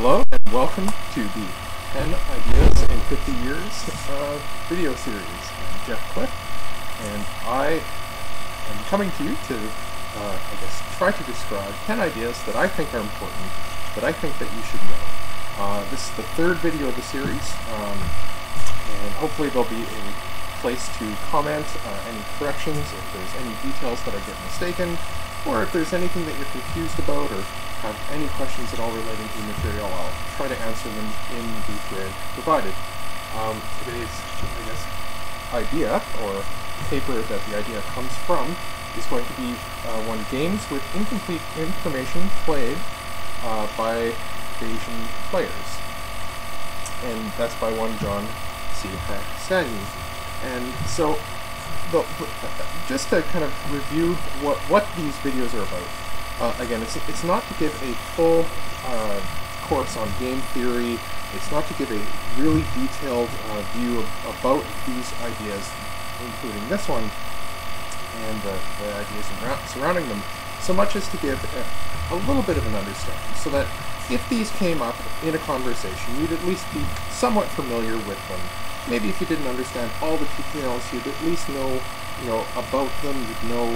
Hello and welcome to the 10 Ideas in 50 Years uh, video series. I'm Jeff Cliff and I am coming to you to, uh, I guess, try to describe 10 ideas that I think are important, that I think that you should know. Uh, this is the third video of the series um, and hopefully there'll be a place to comment uh, any corrections, if there's any details that I get mistaken, or if there's anything that you're confused about or have any questions at all relating to the material, I'll try to answer them in the thread provided. Um, today's, I guess, idea, or paper that the idea comes from, is going to be uh, one games with incomplete information played uh, by Bayesian players. And that's by one John C. Harsanyi. And so, just to kind of review what, what these videos are about, uh, again, it's, it's not to give a full uh, course on game theory. It's not to give a really detailed uh, view of, about these ideas, including this one, and the, the ideas surrounding them, so much as to give a, a little bit of an understanding, so that if these came up in a conversation, you'd at least be somewhat familiar with them. Maybe if you didn't understand all the details, you'd at least know you know, about them, you'd know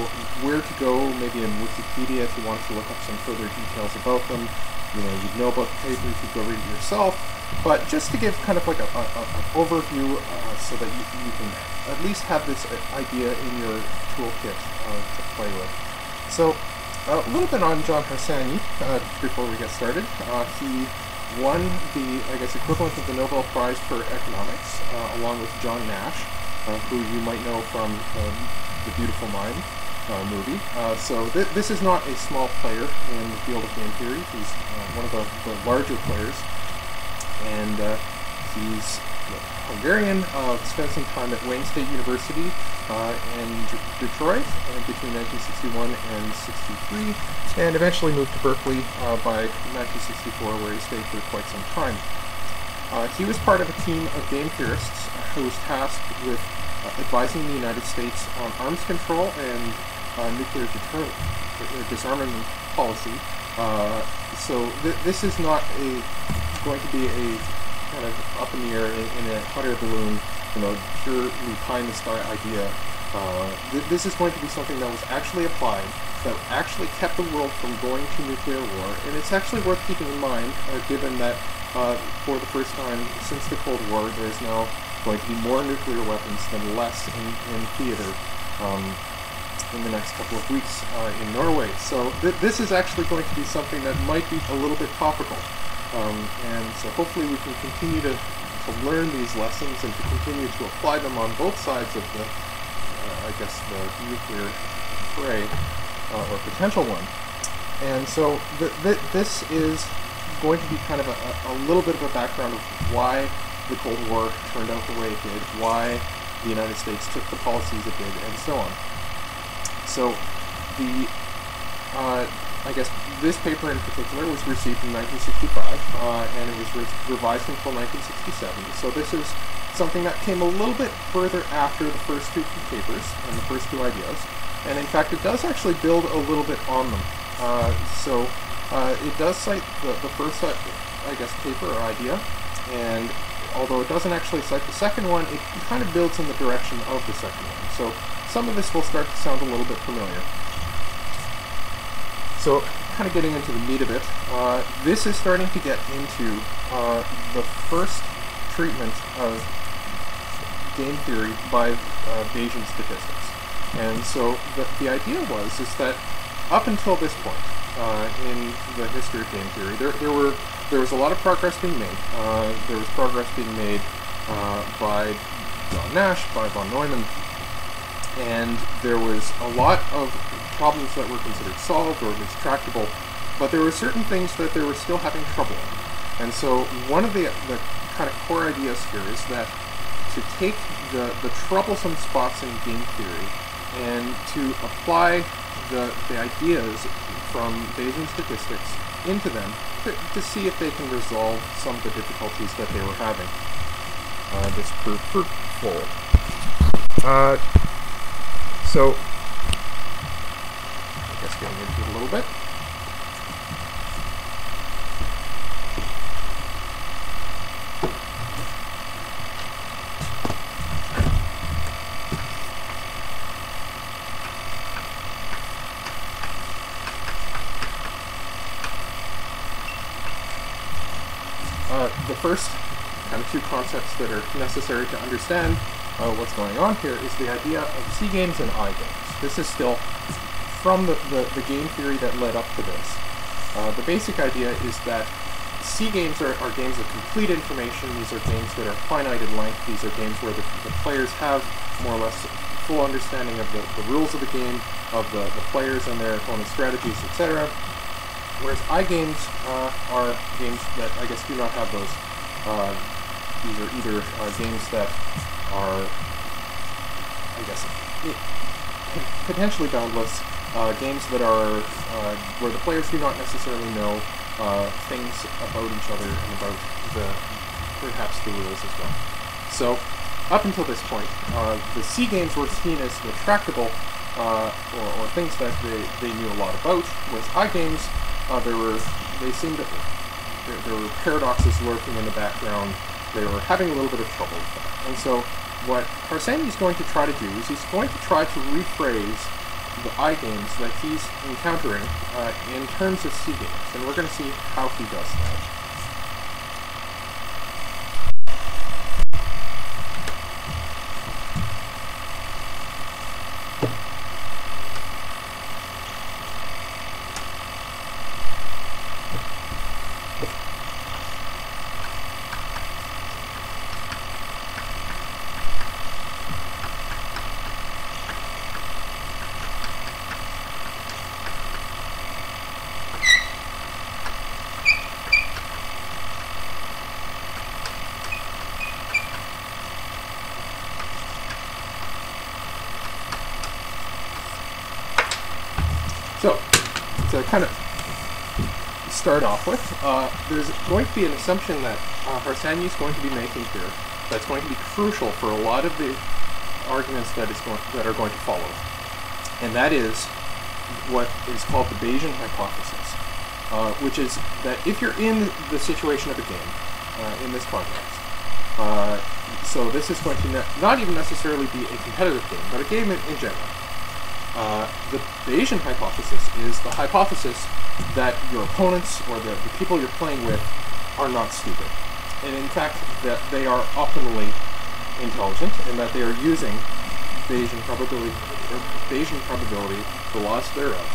where to go, maybe in Wikipedia if you wanted to look up some further details about them. You know, you'd know about the paper, you could go read it yourself. But just to give kind of like a, a, a an overview uh, so that you, you can at least have this uh, idea in your toolkit uh, to play with. So, a little bit on John Harsanyi uh, before we get started. Uh, he won the, I guess, equivalent of the Nobel Prize for Economics, along with John Nash uh, who you might know from um, the Beautiful Mind uh, movie. Uh, so th this is not a small player in the field of game theory. He's uh, one of the, the, larger players, and uh, he's Hungarian. Uh, spent some time at Wayne State University in D Detroit between 1961 and 63, and eventually moved to Berkeley by 1964, where he stayed for quite some time. Uh, he was part of a team of game theorists who was tasked with uh, advising the United States on arms control and uh, nuclear uh, disarmament policy. Uh, so th this is not a going to be a kind of up in the air in, in a hot air balloon, you know, purely pie in the sky idea. Uh, th this is going to be something that was actually applied, that actually kept the world from going to nuclear war, and it's actually worth keeping in mind, given that uh, for the first time since the Cold War, there's now going to be more nuclear weapons than less in, in theater um, in the next couple of weeks uh, in Norway. So th this is actually going to be something that might be a little bit topical. Um, and so hopefully we can continue to, to learn these lessons and to continue to apply them on both sides of the, uh, I guess, the nuclear fray, uh, or potential one. And so th th this is going to be kind of a, a little bit of a background of why the Cold War turned out the way it did, why the United States took the policies it did, and so on. So the, uh, I guess this paper in particular was received in 1965, uh, and it was re revised until 1967. So this is something that came a little bit further after the first two papers and the first two ideas. And in fact, it does actually build a little bit on them. Uh, so uh, it does cite the, the first, uh, I guess, paper or idea, and although it doesn't actually cite the second one, it kind of builds in the direction of the second one. So some of this will start to sound a little bit familiar. So kind of getting into the meat of it, uh, this is starting to get into uh, the first treatment of game theory by uh, Bayesian statistics. And so the, the idea was is that up until this point, uh, in the history of game theory. There, there were there was a lot of progress being made. Uh, there was progress being made uh, by John Nash, by von Neumann, and there was a lot of problems that were considered solved or at least tractable, but there were certain things that they were still having trouble in. And so one of the, the kind of core ideas here is that to take the, the troublesome spots in game theory and to apply the, the ideas from Bayesian statistics into them to, to, see if they can resolve some of the difficulties that they were having. Uh, this proved fruitful. Uh, so, just getting into it a little bit. Uh, the first kind of two concepts that are necessary to understand uh, what's going on here is the idea of C games and I games. This is still from the, the, the game theory that led up to this. Uh, the basic idea is that C games are, are, games of complete information. These are games that are finite in length. These are games where the, the players have more or less full understanding of the, the rules of the game, of the, the players and their opponent's strategies, etc. Whereas I games uh, are games that I guess do not have those. Uh, these are either uh, games that are, I guess, potentially boundless, uh, games that are uh, where the players do not necessarily know uh, things about each other and about the perhaps the rules as well. So up until this point, uh, the C games were seen as retractable uh, or, or, things that they, they knew a lot about. With I games, uh, there were they seemed to, there, there were paradoxes lurking in the background. They were having a little bit of trouble with that. And so what Harsanyi is going to try to do is he's going to try to rephrase the I games that he's encountering uh, in terms of C games, and we're going to see how he does that. So, to kind of start off with, uh, there's going to be an assumption that uh, Harsanyi is going to be making here that's going to be crucial for a lot of the arguments that, is going, that are going to follow. And that is what is called the Bayesian hypothesis, uh, which is that if you're in the situation of a game, uh, in this context, uh, so this is going to not even necessarily be a competitive game, but a game in, in general. Uh, the Bayesian hypothesis is the hypothesis that your opponents or the, the people you're playing with are not stupid. And in fact, that they are optimally intelligent and that they are using Bayesian probability, Bayesian probability, the laws thereof,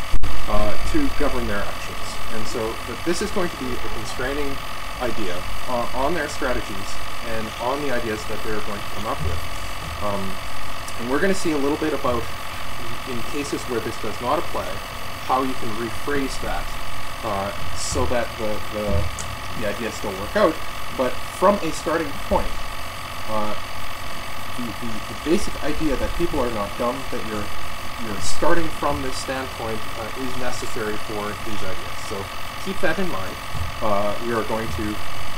uh, to govern their actions. And so that this is going to be a constraining idea uh, on their strategies and on the ideas that they're going to come up with. Um, and we're going to see a little bit about in cases where this does not apply, how you can rephrase that uh, so that the, the, the ideas still work out. But from a starting point, uh, the, the, the, basic idea that people are not dumb, that you're you're starting from this standpoint uh, is necessary for these ideas. So keep that in mind. Uh, we are going to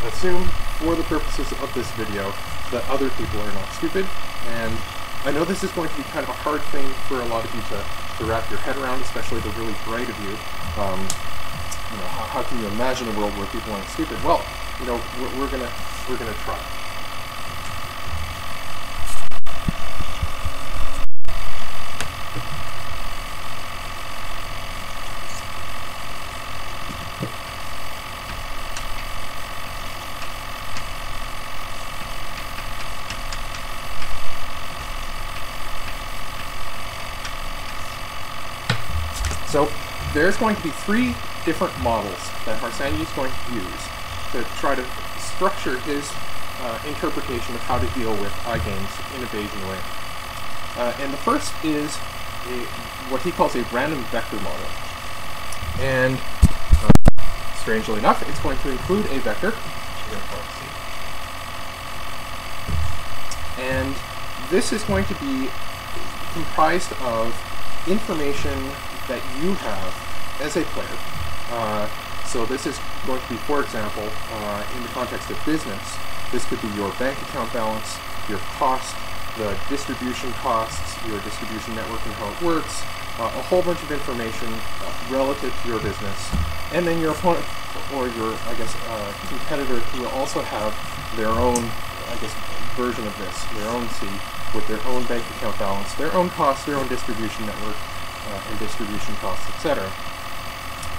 assume, for the purposes of this video, that other people are not stupid, and I know this is going to be kind of a hard thing for a lot of you to, to wrap your head around, especially the really bright of you. Um, you know, how, how, can you imagine a world where people aren't stupid? Well, you know, we're, we're gonna we're gonna try. So there's going to be three different models that Harsanyi is going to use to try to structure his uh, interpretation of how to deal with I games in a Bayesian way. Uh, and the first is a, what he calls a random vector model. And uh, strangely enough, it's going to include a vector. And this is going to be comprised of information that you have as a player. Uh, so this is going to be, for example, uh, in the context of business, this could be your bank account balance, your cost, the distribution costs, your distribution network and how it works, uh, a whole bunch of information uh, relative to your business, and then your opponent or your, I guess, uh, competitor will also have their own, I guess, version of this, their own C, with their own bank account balance, their own costs, their own distribution network, uh, and distribution costs, etc.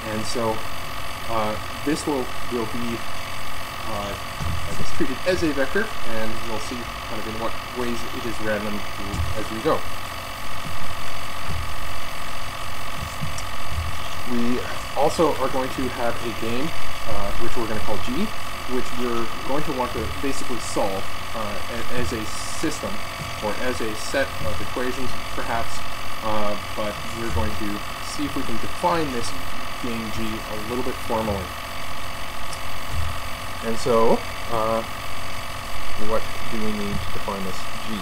And so uh, this will, will be uh, guess, treated as a vector, and we'll see kind of in what ways it is random as we go. We also are going to have a game, uh, which we're going to call G, which we're going to want to basically solve uh, as a system, or as a set of equations, perhaps, uh, but we're going to see if we can define this game G a little bit formally. And so, uh, what do we need to define this G?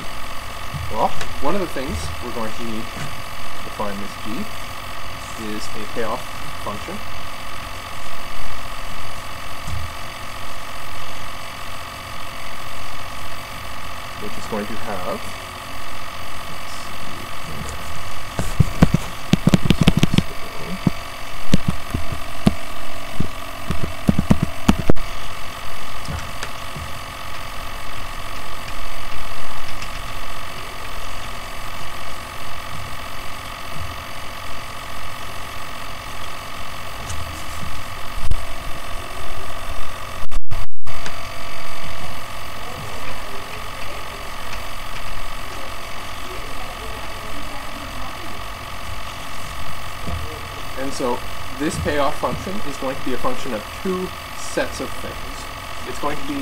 Well, one of the things we're going to need to define this G is a payoff function. Which is going to have So this payoff function is going to be a function of two sets of things. It's going to be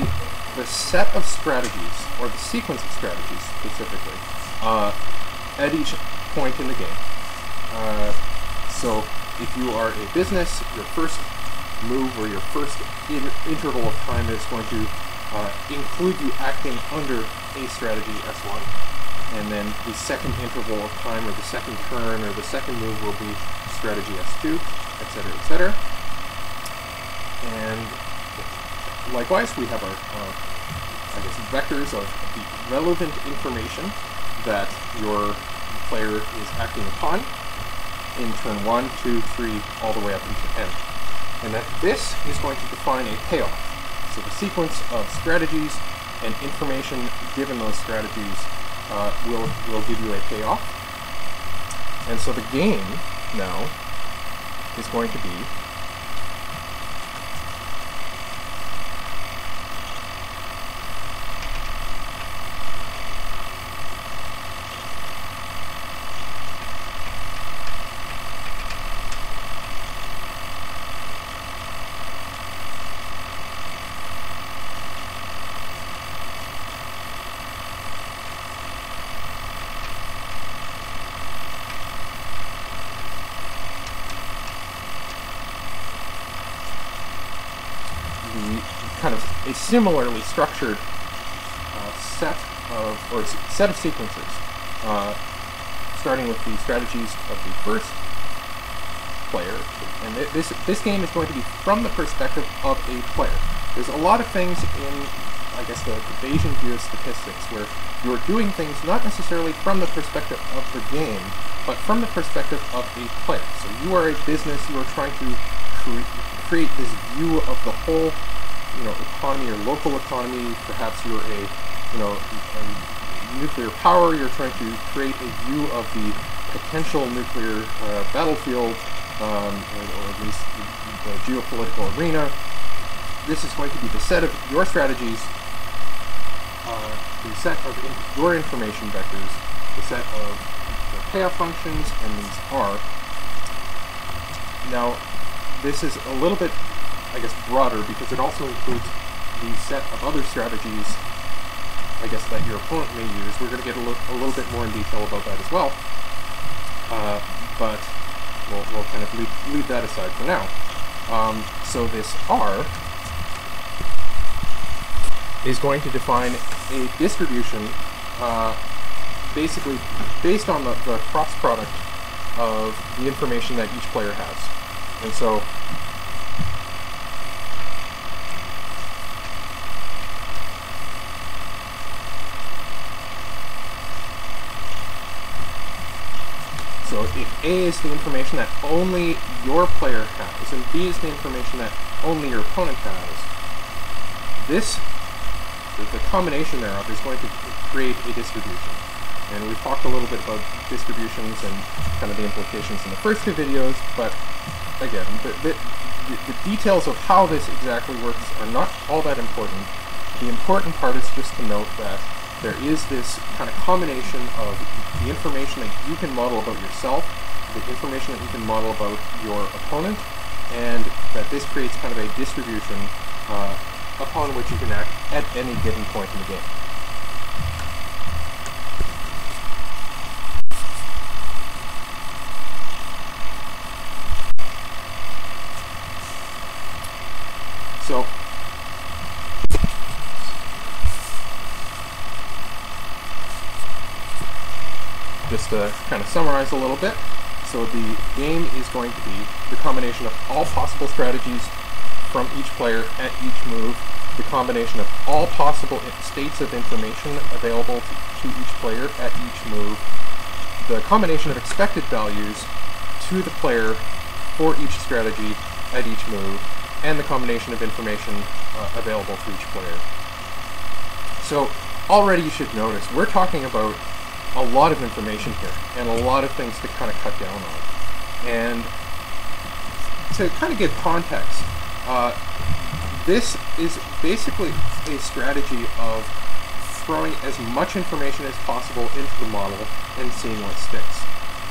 the set of strategies, or the sequence of strategies specifically, uh, at each point in the game. Uh, so if you are a business, your first move or your first in interval of time is going to uh, include you acting under a strategy S1 and then the second interval of time or the second turn or the second move will be strategy S2, etc., etc. And likewise, we have our, uh, I guess, vectors of the relevant information that your player is acting upon in turn 1, 2, 3, all the way up into n. And that this is going to define a payoff. So the sequence of strategies and information given those strategies uh, will, will give you a payoff. And so the game now is going to be a similarly structured uh, set of, or set of sequences, uh, starting with the strategies of the first player. And th this, this game is going to be from the perspective of a player. There's a lot of things in, I guess, the, the Bayesian view of statistics where you're doing things not necessarily from the perspective of the game, but from the perspective of a player. So you are a business, you are trying to cre create this view of the whole you know, economy or local economy. Perhaps you're a, you know, a nuclear power. You're trying to create a view of the potential nuclear uh, battlefield, um, or, or, at least the, the, geopolitical arena. This is going to be the set of your strategies, uh, the set of in your information vectors, the set of the payoff functions, and these are. Now, this is a little bit I guess, broader because it also includes the set of other strategies, I guess, that your opponent may use. We're going to get a, a little bit more in detail about that as well. Uh, but we'll, we'll kind of leave, leave that aside for now. Um, so this R is going to define a distribution uh, basically based on the, the cross product of the information that each player has. And so If A is the information that only your player has, and B is the information that only your opponent has, this, the combination thereof is going to create a distribution. And we've talked a little bit about distributions and kind of the implications in the first two videos, but again, the, the, the details of how this exactly works are not all that important. The important part is just to note that there is this kind of combination of the information that you can model about yourself, the information that you can model about your opponent, and that this creates kind of a distribution uh, upon which you can act at any given point in the game. So, to kind of summarize a little bit, so the game is going to be the combination of all possible strategies from each player at each move, the combination of all possible states of information available to, to each player at each move, the combination of expected values to the player for each strategy at each move, and the combination of information uh, available to each player. So already you should notice we're talking about a lot of information here and a lot of things to kind of cut down on. And to kind of give context, uh, this is basically a strategy of throwing as much information as possible into the model and seeing what sticks.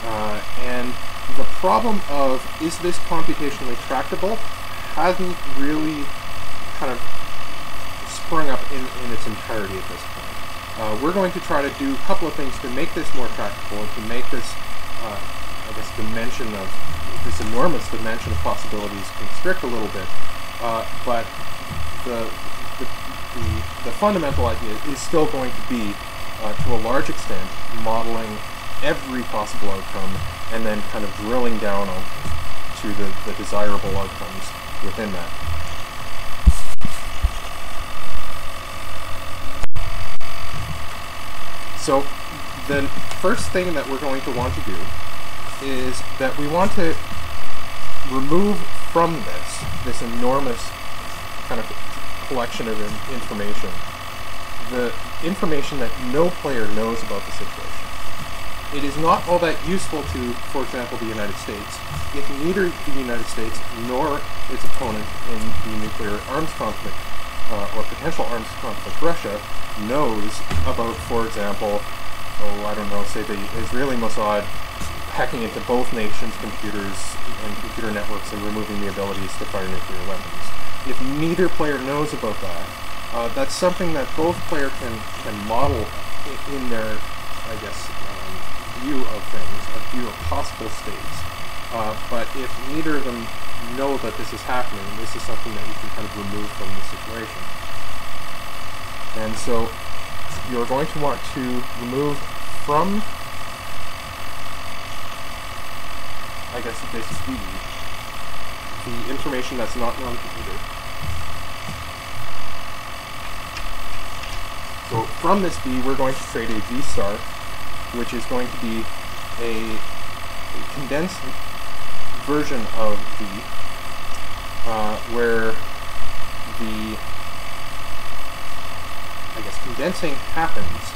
Uh, and the problem of is this computationally tractable hasn't really kind of sprung up in, in its entirety at this point. Uh, we're going to try to do a couple of things to make this more and to make this, uh, I guess, dimension of, this enormous dimension of possibilities constrict a little bit. Uh, but the, the, the, the, fundamental idea is still going to be, uh, to a large extent, modeling every possible outcome and then kind of drilling down on to the, the desirable outcomes within that. So the first thing that we're going to want to do is that we want to remove from this, this enormous kind of collection of information, the information that no player knows about the situation. It is not all that useful to, for example, the United States, if neither the United States nor its opponent in the nuclear arms conflict uh, or potential arms conflict, Russia, knows about, for example, oh, I don't know, say the Israeli Mossad hacking into both nations' computers and computer networks and removing the abilities to fire nuclear weapons. If neither player knows about that, uh, that's something that both player can, can model in their, I guess, um, view of things, a view of possible states. Uh, but if neither of them know that this is happening, this is something that you can kind of remove from the situation. And so you're going to want to remove from, I guess this is B, the information that's not non-computed. So from this B, we're going to create a V star, which is going to be a condensed version of V, uh, where the I guess condensing happens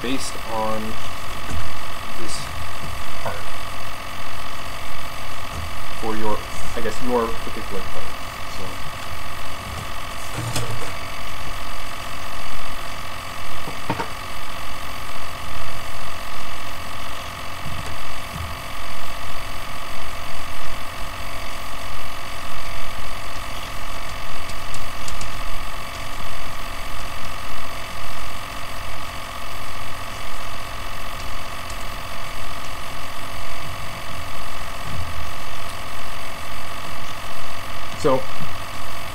based on this part for your, I guess, your particular part. So. So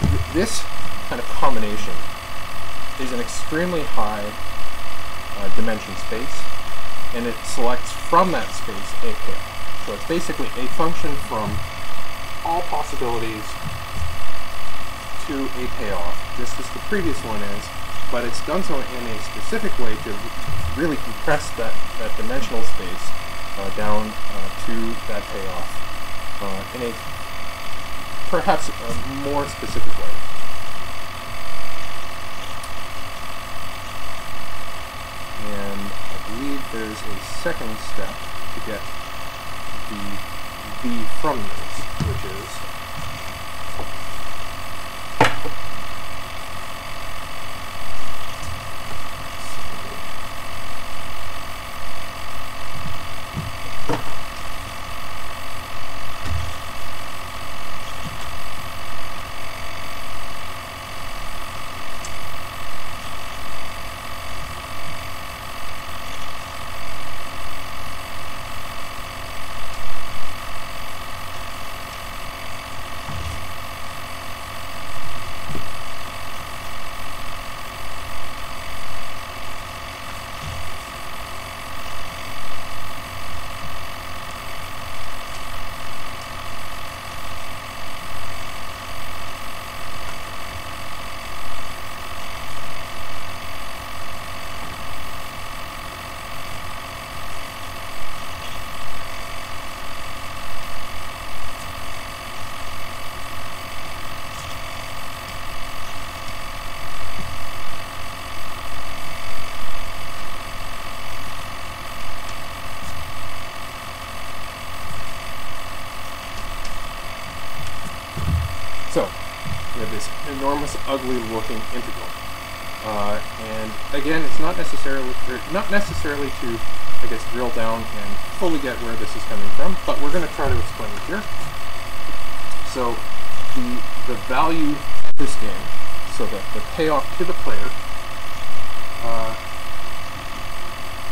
th this kind of combination is an extremely high uh, dimension space, and it selects from that space a pair. So it's basically a function from all possibilities to a payoff, just as the previous one is, but it's done so in a specific way to really compress that, that dimensional space uh, down uh, to that payoff uh, in a perhaps a more specific way. And I believe there's a second step to get the B from this, which is So, we have this enormous, ugly-looking integral. Uh, and again, it's not necessarily not necessarily to, I guess, drill down and fully get where this is coming from, but we're going to try to explain it here. So, the the value of this game, so the, the payoff to the player, uh,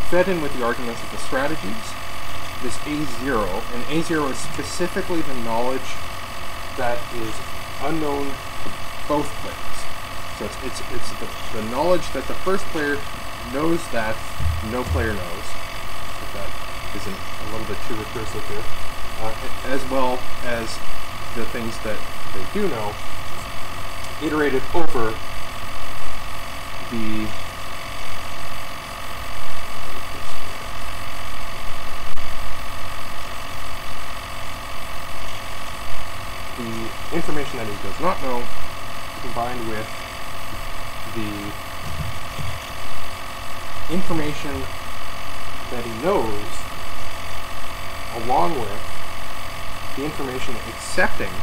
fed in with the arguments of the strategies, this A0, and A0 is specifically the knowledge that is unknown to both players. So it's, it's, it's the, the knowledge that the first player knows that no player knows. If that isn't a little bit too recursive here. Uh, as well as the things that they do know, iterated over the the information that he does not know combined with the information that he knows along with the information accepting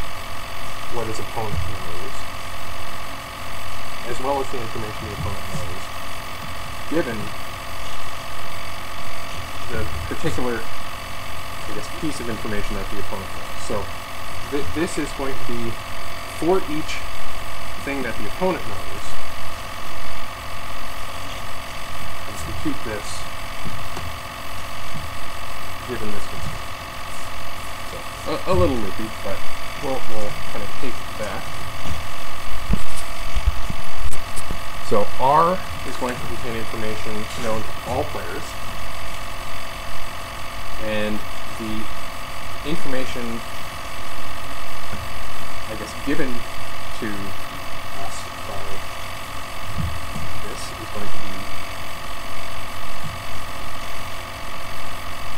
what his opponent knows as well as the information the opponent knows given the particular I guess piece of information that the opponent knows. So th- this is going to be for each thing that the opponent knows. Compute this given this constraint. So a, a little loopy, but we'll, we'll kind of take that. So R is going to contain information known to all players, and the information I guess, given to us by this is going to be.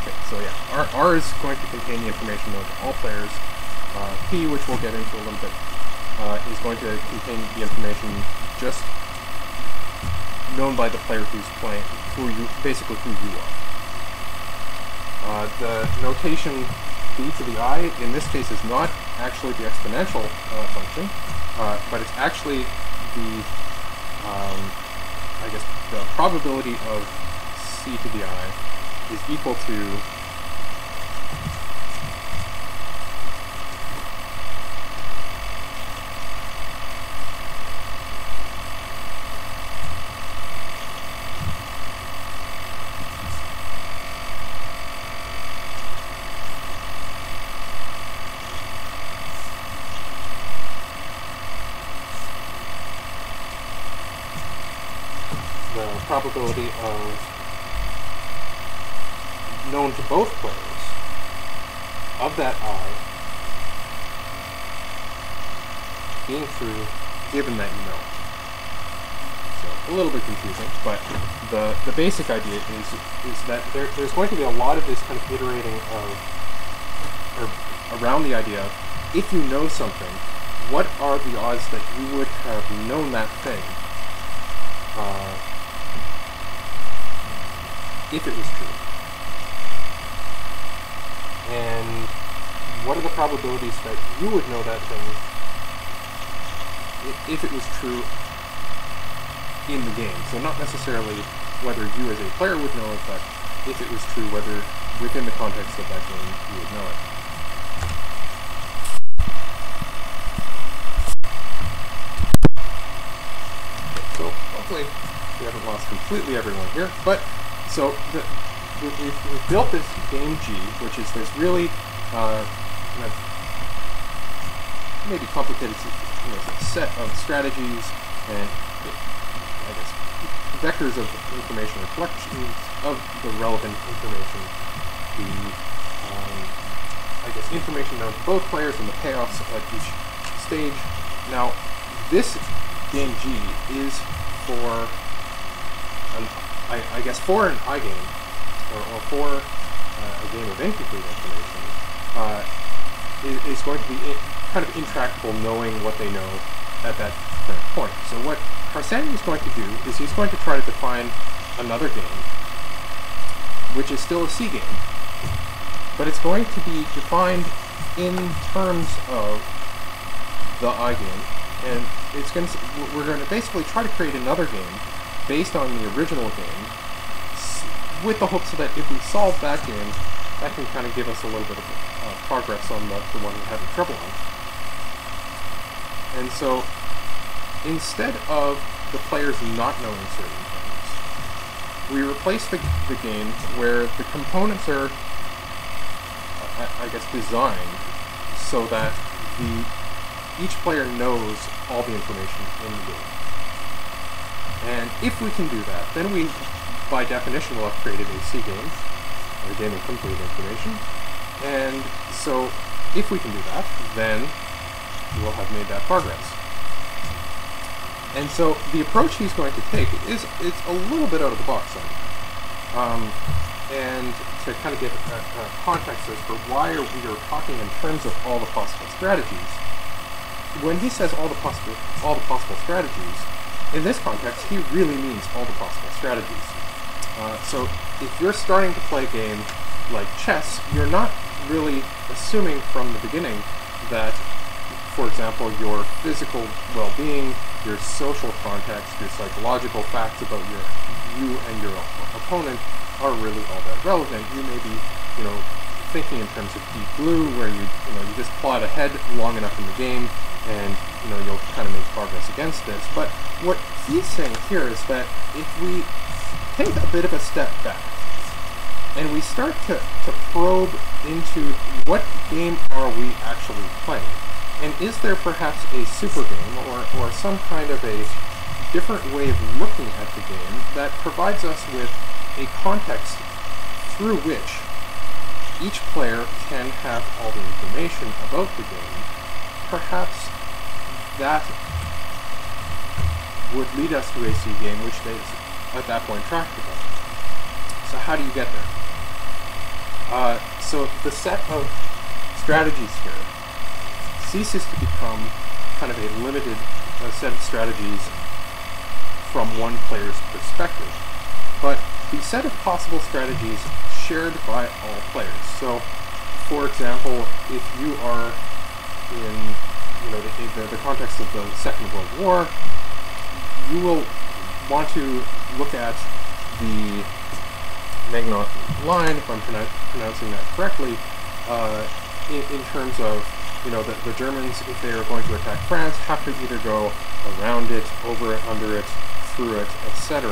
Okay, so yeah, R, R is going to contain the information known to all players. Uh, P, which we'll get into a little bit, uh, is going to contain the information just known by the player who's playing, who you, basically who you are. Uh, the notation b to the i in this case is not actually the exponential uh, function, uh, but it's actually the, um, I guess, the probability of c to the i is equal to the probability of known to both players of that i being true given that you know. So a little bit confusing, but the the basic idea is is that there, there's going to be a lot of this kind of iterating of or around the idea of if you know something, what are the odds that you would have known that thing uh, if it was true. And what are the probabilities that you would know that thing if it was true in the game? So not necessarily whether you as a player would know it, but if it was true, whether within the context of that game you would know it. so hopefully we haven't lost completely everyone here, but so the, we've, we've, built this game G, which is this really uh, kind of maybe complicated you know, set of strategies and I guess vectors of information or collections of the relevant information. The um, I guess information known to both players and the payoffs at each stage. Now, this game G is for an, I, I guess for an I game or, or for uh, a game of incomplete information uh, is, is, going to be in, kind of intractable knowing what they know at that current point. So what Harsanyi is going to do is he's going to try to define another game, which is still a C game, but it's going to be defined in terms of the I game, and it's going to, we're going to basically try to create another game based on the original game, with the hopes that if we solve that game, that can kind of give us a little bit of uh, progress on the, the one we're having trouble on. And so instead of the players not knowing certain things, we replace the, the game where the components are, I, I guess, designed so that the each player knows all the information in the game. And if we can do that, then we, by definition, will have created a C game, or a game of complete information. And so, if we can do that, then we'll have made that progress. And so the approach he's going to take is it's a little bit out of the box Um, and to kind of give a, a context as for why are we are talking in terms of all the possible strategies. When he says all the possible all the possible strategies, in this context, he really means all the possible strategies. Uh, so if you're starting to play a game like chess, you're not really assuming from the beginning that, for example, your physical well-being your social context, your psychological facts about your you and your opponent are really all that relevant. You may be, you know, thinking in terms of deep blue, where you you know you just plot ahead long enough in the game, and you know you'll kind of make progress against this. But what he's saying here is that if we take a bit of a step back and we start to, to probe into what game are we actually playing and is there perhaps a super game or, or some kind of a different way of looking at the game that provides us with a context through which each player can have all the information about the game? Perhaps that would lead us to a C game, which is at that point tractable. So how do you get there? Uh, so the set of strategies here ceases to become kind of a limited uh, set of strategies from one player's perspective, but the set of possible strategies shared by all players. So, for example, if you are in you know the, the, the context of the Second World War, you will want to look at the Maginot Line, if I'm pronouncing that correctly, uh, in, in terms of you know, the, the Germans, if they are going to attack France, have to either go around it, over it, under it, through it, etc.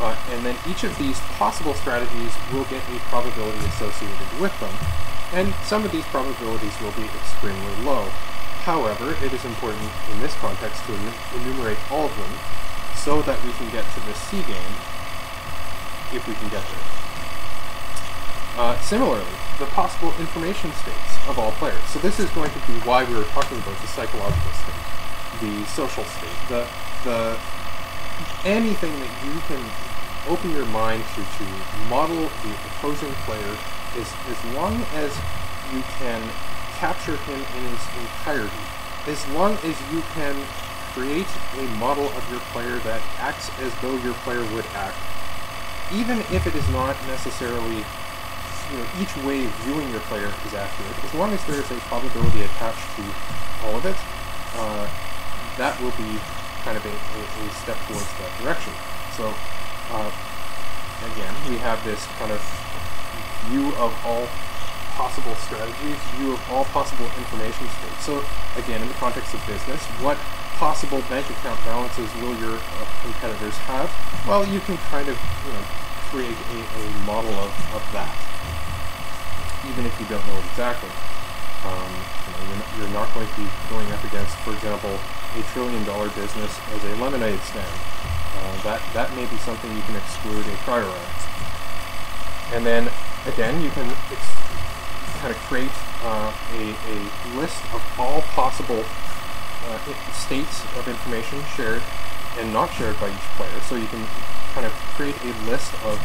Uh, and then each of these possible strategies will get a probability associated with them. And some of these probabilities will be extremely low. However, it is important in this context to enumerate all of them so that we can get to the C game if we can get there. Uh, similarly, the possible information states of all players. So this is going to be why we were talking about the psychological state, the social state, the the anything that you can open your mind to to model the opposing player is as long as you can capture him in his entirety, as long as you can create a model of your player that acts as though your player would act, even if it is not necessarily you know, each way of viewing your player is accurate, as long as there is a probability attached to all of it, uh, that will be kind of a, a, a, step towards that direction. So, uh, again, we have this kind of view of all possible strategies, view of all possible information states. So, again, in the context of business, what possible bank account balances will your uh, competitors have? Well, you can kind of, you know, create a, a model of, of that, even if you don't know exactly. Um, you know, you're, not, you're not going to be going up against, for example, a trillion dollar business as a lemonade stand. Uh, that, that may be something you can exclude a prior art. And then, again, you can kind of create uh, a, a list of all possible uh, states of information shared and not shared by each player. So you can kind of create a list of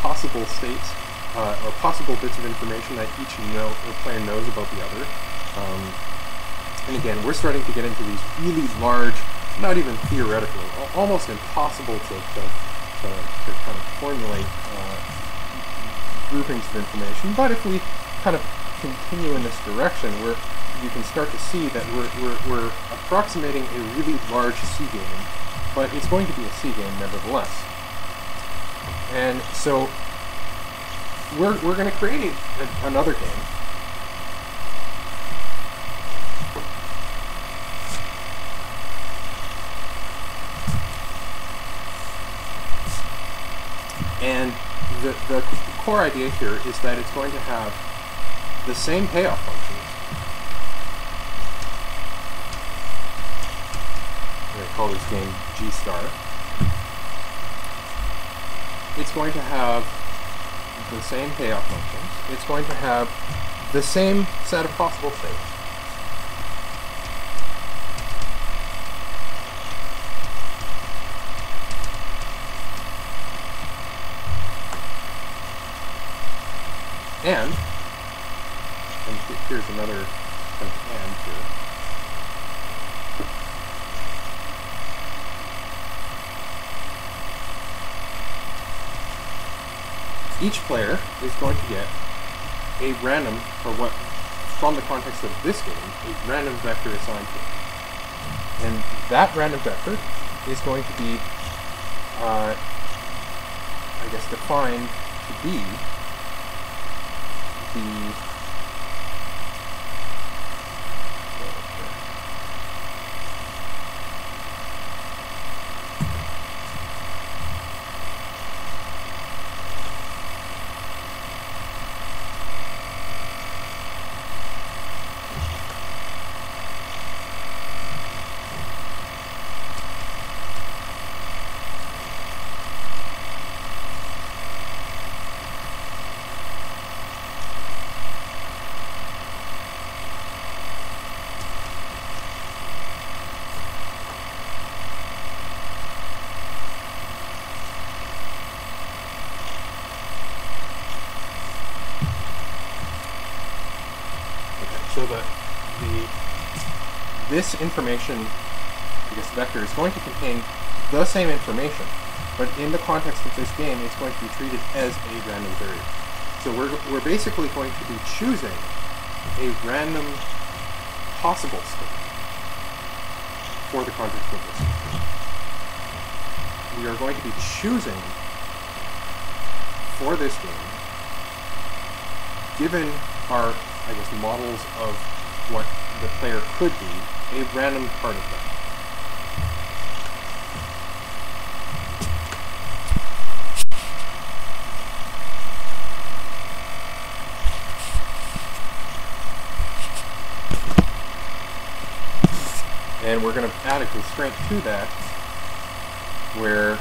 possible states uh, or possible bits of information that each know, player knows about the other. Um, and again, we're starting to get into these really large, not even theoretical, almost impossible to, to, to, to kind of formulate uh, groupings of information. But if we kind of continue in this direction, where you can start to see that we're, we're, we're approximating a really large C game but it's going to be a C game nevertheless. And so we're, we're going to create a, another game. And the, the core idea here is that it's going to have the same payoff functions. I'm going to call this game G star. It's going to have the same payoff functions. It's going to have the same set of possible states. And, and here's another kind of and here. each player is going to get a random, or what, from the context of this game, a random vector assigned to it. And that random vector is going to be, uh, I guess, defined to be the this information, I guess vector, is going to contain the same information, but in the context of this game, it's going to be treated as a random variable. So we're, we're basically going to be choosing a random possible state for the context of this. We are going to be choosing for this game, given our, I guess, models of what the player could be, a random part of that. And we're going to add a constraint to that where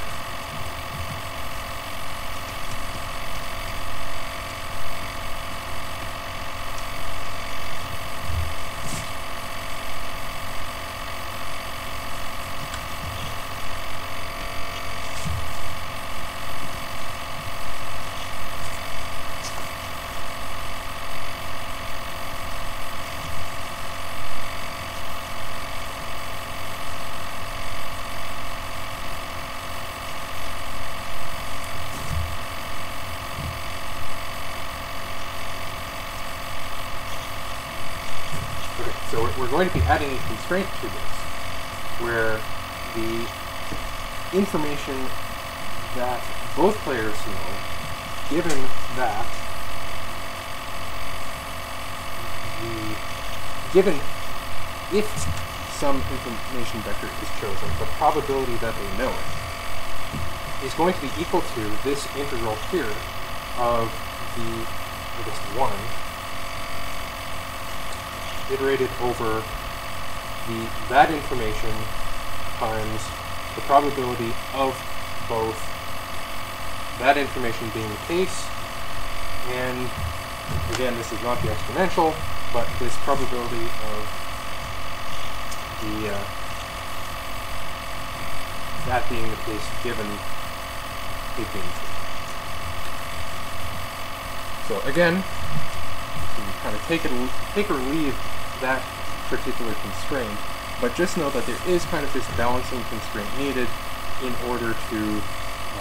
constraint to this, where the information that both players know, given that the given if some information vector is chosen, the probability that they know it is going to be equal to this integral here of the, I guess, 1 iterated over the that information times the probability of both that information being the case and again this is not the exponential but this probability of the uh, that being the case given it being true. So again, you can kind of take it take or leave that particular constraint, but just know that there is kind of this balancing constraint needed in order to,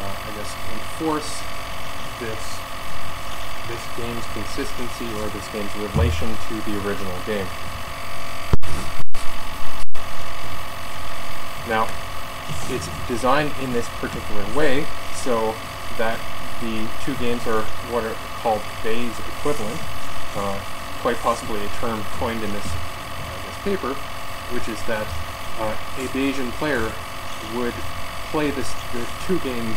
uh, I guess, enforce this this game's consistency or this game's relation to the original game. Now, it's designed in this particular way so that the two games are what are called Bayes equivalent, uh, quite possibly a term coined in this, this paper, which is that uh, a Bayesian player would play this, the two games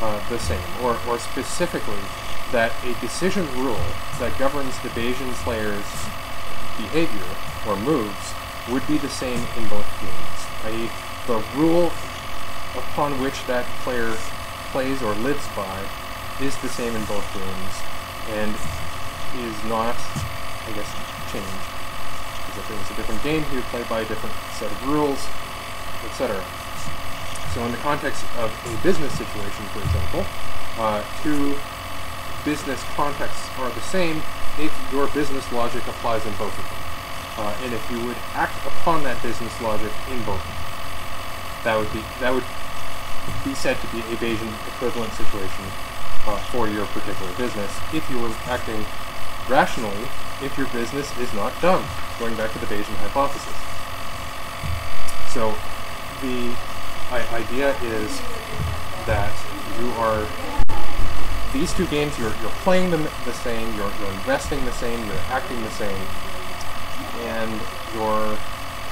uh, the same, or, or specifically that a decision rule that governs the Bayesian player's behavior or moves would be the same in both games, i.e., the rule upon which that player plays or lives by is the same in both games and is not, I guess, changed. If it was a different game, he would play by a different set of rules, etc. So in the context of a business situation, for example, uh, two business contexts are the same if your business logic applies in both of them. Uh, and if you would act upon that business logic in both of them that would be that would be said to be a Bayesian equivalent situation uh, for your particular business if you were acting rationally if your business is not dumb, going back to the Bayesian hypothesis. So the idea is that you are these two games you're, you're playing them the same, you're, you're investing the same, you're acting the same, and you're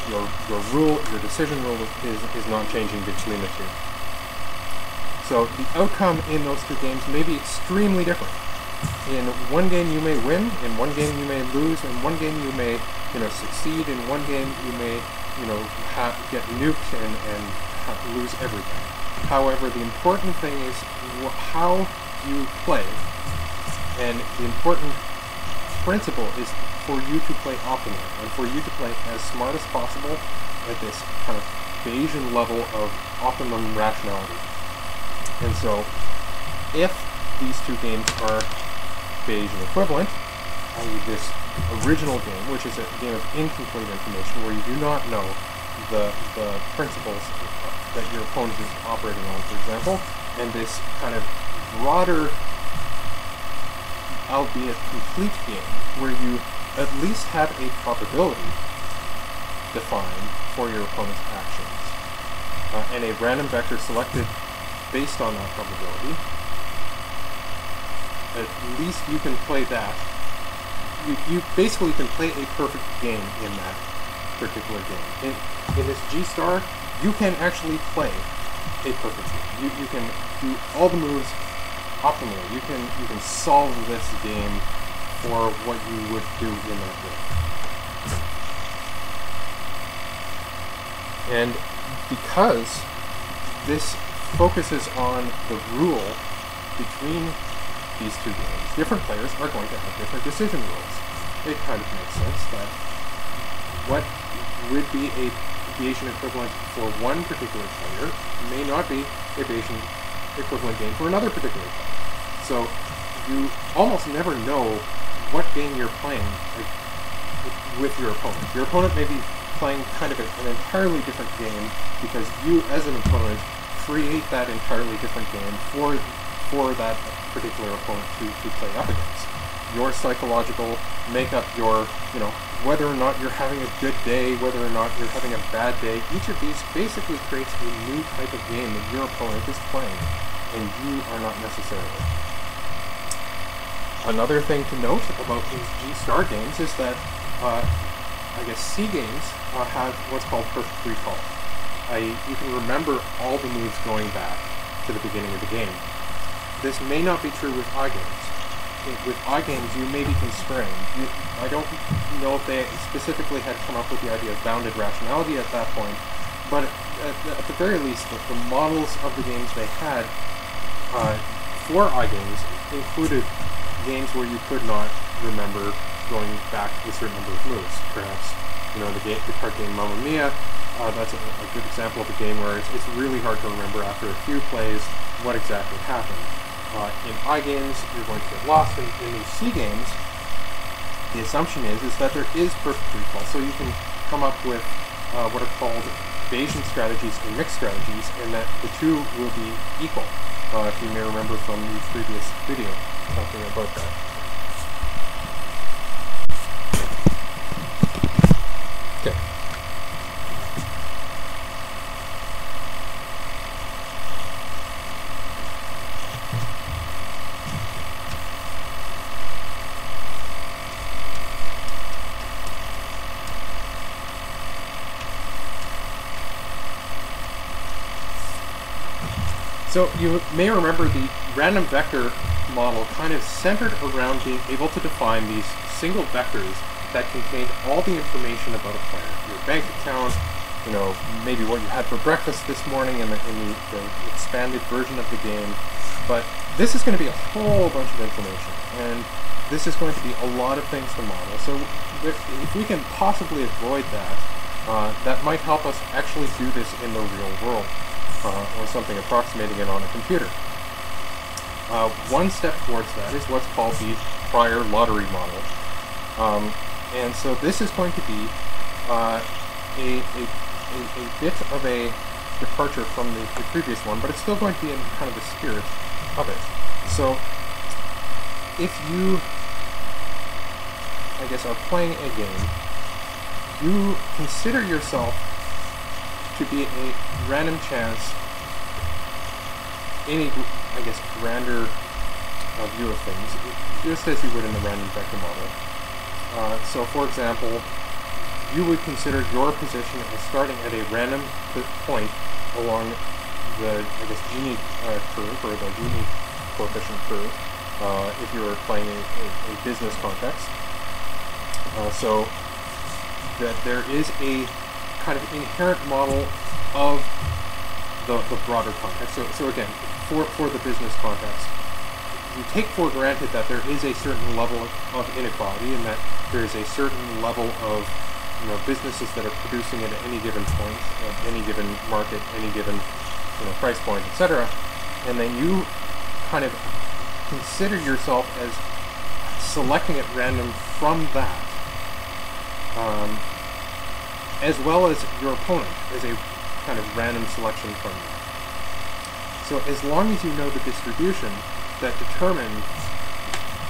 your your rule, your decision rule is, is not changing between the two. So the outcome in those two games may be extremely different. In one game you may win, in one game you may lose, in one game you may, you know, succeed, in one game you may, you know, get nuked and, and lose everything. However, the important thing is how you play, and the important principle is for you to play optimally and for you to play as smart as possible at this kind of Bayesian level of optimum rationality. And so, if these two games are Bayesian equivalent, i.e. this original game, which is a game of incomplete information where you do not know the, the principles that your opponent is operating on, for example, and this kind of broader, albeit complete game, where you at least have a probability defined for your opponent's actions, uh, and a random vector selected based on that probability. At least you can play that. You, you basically can play a perfect game in that particular game. In, in this G-star, you can actually play a perfect game. You, you can do all the moves optimally. You can you can solve this game for what you would do in that game. And because this focuses on the rule between these two games, different players are going to have different decision rules. It kind of makes sense that what would be a Bayesian equivalent for one particular player may not be a Bayesian equivalent game for another particular player. So you almost never know what game you're playing like, with your opponent. Your opponent may be playing kind of a, an entirely different game because you, as an opponent, create that entirely different game for for that particular opponent to, to play up against. your psychological makeup, your, you know, whether or not you're having a good day, whether or not you're having a bad day. Each of these basically creates a new type of game that your opponent is playing, and you are not necessarily. Another thing to note about these G-Star games is that, uh, I guess C games uh, have what's called perfect recall. I, you can remember all the moves going back to the beginning of the game. This may not be true with I games. With I games, you may be constrained. You, I don't know if they specifically had come up with the idea of bounded rationality at that point, but at, at the very least, the, the, models of the games they had uh, for I games included games where you could not remember going back a certain number of moves. Perhaps, you know, the, game, the card game Mamma Mia, uh, that's a, a, good example of a game where it's, it's really hard to remember after a few plays what exactly happened. Uh, in I games, you're going to get lost. In, in these C games, the assumption is is that there is perfect recall, so you can come up with uh, what are called Bayesian strategies and mixed strategies, and that the two will be equal. Uh, if you may remember from the previous video talking about that. So you may remember the random vector model kind of centered around being able to define these single vectors that contained all the information about a player. Your bank account, you know, maybe what you had for breakfast this morning in the, in the, the expanded version of the game. But this is going to be a whole bunch of information, and this is going to be a lot of things to model. So if, if we can possibly avoid that, uh, that might help us actually do this in the real world uh, or something approximating it on a computer. Uh, one step towards that is what's called the prior lottery model. Um, and so this is going to be uh, a, a, a, a, bit of a departure from the, the, previous one, but it's still going to be in kind of the spirit of it. So if you, I guess, are playing a game, you consider yourself to be a random chance any, I guess, grander uh, view of things, just as you would in the random vector model. Uh, so, for example, you would consider your position as starting at a random point along the, I guess, Gini uh, curve, or the Gini coefficient curve, uh, if you were playing a, a, a business context. Uh, so, that there is a kind of inherent model of the, the broader context. So, so again, for, for the business context, you take for granted that there is a certain level of inequality and that there is a certain level of you know, businesses that are producing at any given point, at any given market, any given you know, price point, etc. And then you kind of consider yourself as selecting at random from that. Um, as well as your opponent as a kind of random selection from that. So as long as you know the distribution that determined,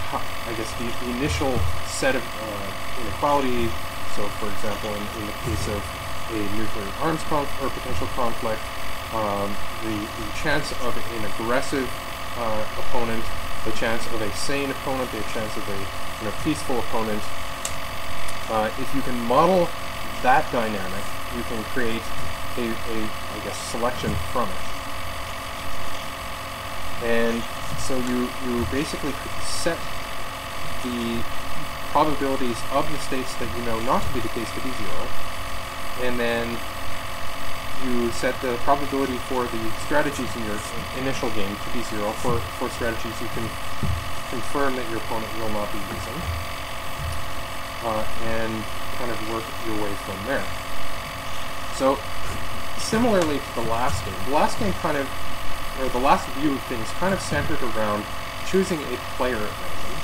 how, I guess, the, the, initial set of uh, inequality, so for example, in, in, the case of a nuclear arms conflict or potential conflict, um, the, the chance of an aggressive uh, opponent, the chance of a sane opponent, the chance of a you know, peaceful opponent, uh, if you can model that dynamic, you can create a, a I guess, selection from it. And so you, you basically set the probabilities of the states that you know not to be the case to be zero, and then you set the probability for the strategies in your initial game to be zero for, for strategies you can confirm that your opponent will not be using, uh, and kind of work your way from there. So, similarly to the last game, the last game kind of, or the last view of things kind of centered around choosing a player at random.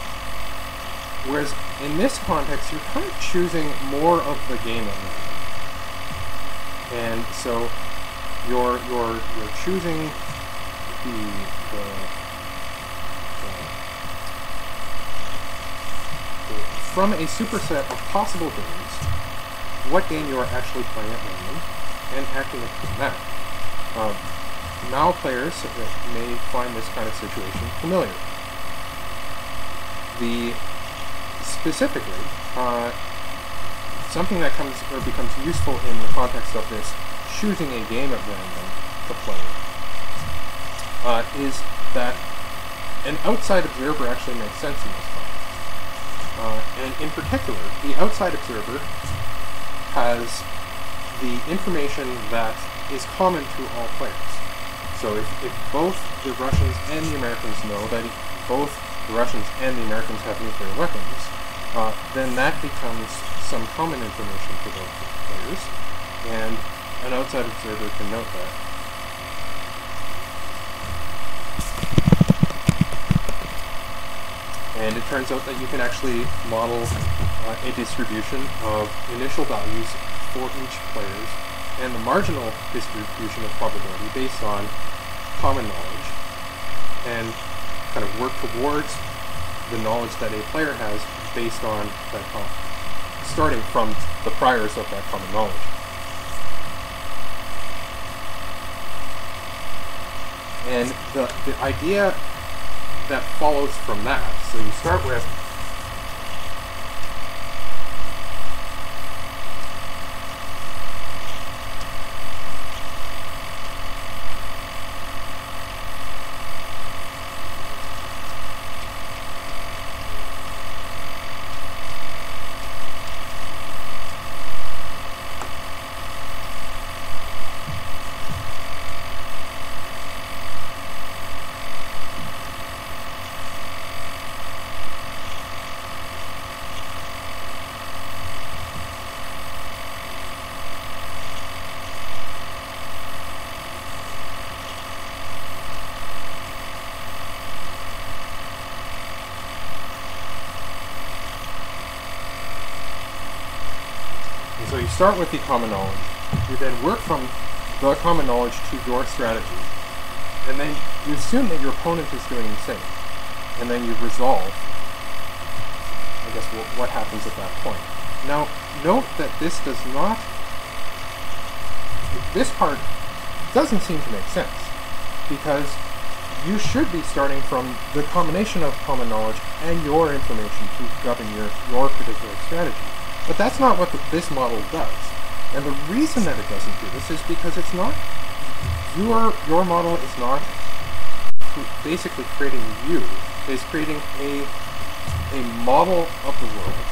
Whereas in this context, you're kind of choosing more of the game at random. And so you're you're you're choosing the the, the from a superset of possible games, what game you are actually playing at random, and acting upon that. Uh, now players may find this kind of situation familiar. The specifically, uh, something that comes or becomes useful in the context of this choosing a game at random to play uh, is that an outside observer actually makes sense in this context. Uh, and in particular, the outside observer has the information that is common to all players. So if, if both the Russians and the Americans know that both the Russians and the Americans have nuclear weapons, uh, then that becomes some common information for both players, and an outside observer can note that. And it turns out that you can actually model uh, a distribution of initial values for each player's and the marginal distribution of probability based on common knowledge and kind of work towards the knowledge that a player has based on that common, starting from the priors of that common knowledge. And the, the idea that follows from that, so you start with start with the common knowledge. You then work from the common knowledge to your strategy. And then you assume that your opponent is doing the same. And then you resolve, I guess, what, happens at that point. Now, note that this does not, this part doesn't seem to make sense. Because you should be starting from the combination of common knowledge and your information to govern your, your particular strategy. But that's not what the, this model does. And the reason that it doesn't do this is because it's not, your, your model is not basically creating you, it's creating a, a model of the world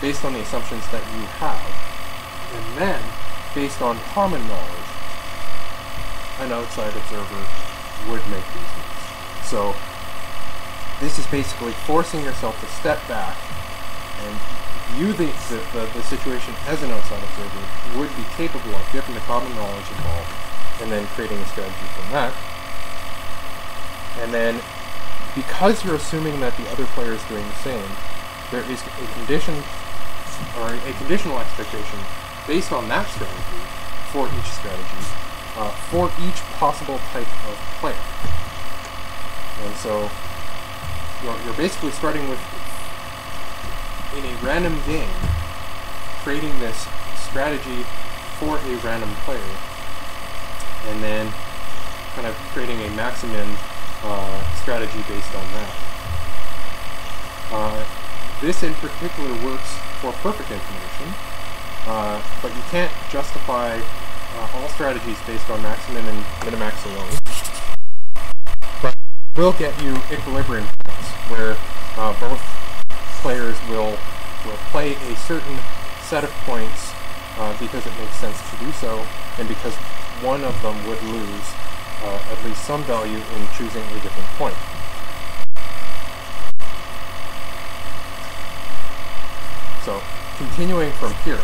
based on the assumptions that you have. And then, based on common knowledge, an outside observer would make these moves. So this is basically forcing yourself to step back and view the, the, the, situation as an outside observer would be capable of, given the common knowledge involved, and then creating a strategy from that. And then, because you're assuming that the other player is doing the same, there is a condition, or a conditional expectation based on that strategy for each strategy, uh, for each possible type of player. And so you're, you're basically starting with, in a random game, creating this strategy for a random player, and then kind of creating a maximum uh, strategy based on that. Uh, this in particular works for perfect information, uh, but you can't justify uh, all strategies based on maximin and minimax alone. Will get you equilibrium points, where uh, both players will will play a certain set of points uh, because it makes sense to do so, and because one of them would lose uh, at least some value in choosing a different point. So, continuing from here,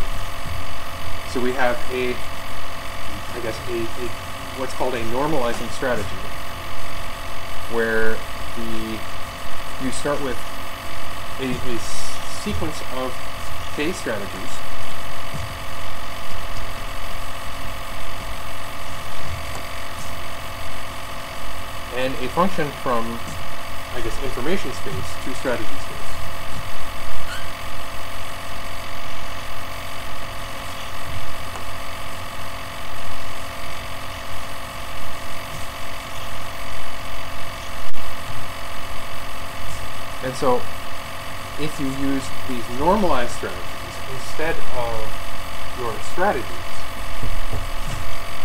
so we have a, I guess, a, a what's called a normalizing strategy, where the you start with a, a sequence of K strategies. And a function from, I guess, information space to strategy space. And so, if you use these normalized strategies instead of your strategies,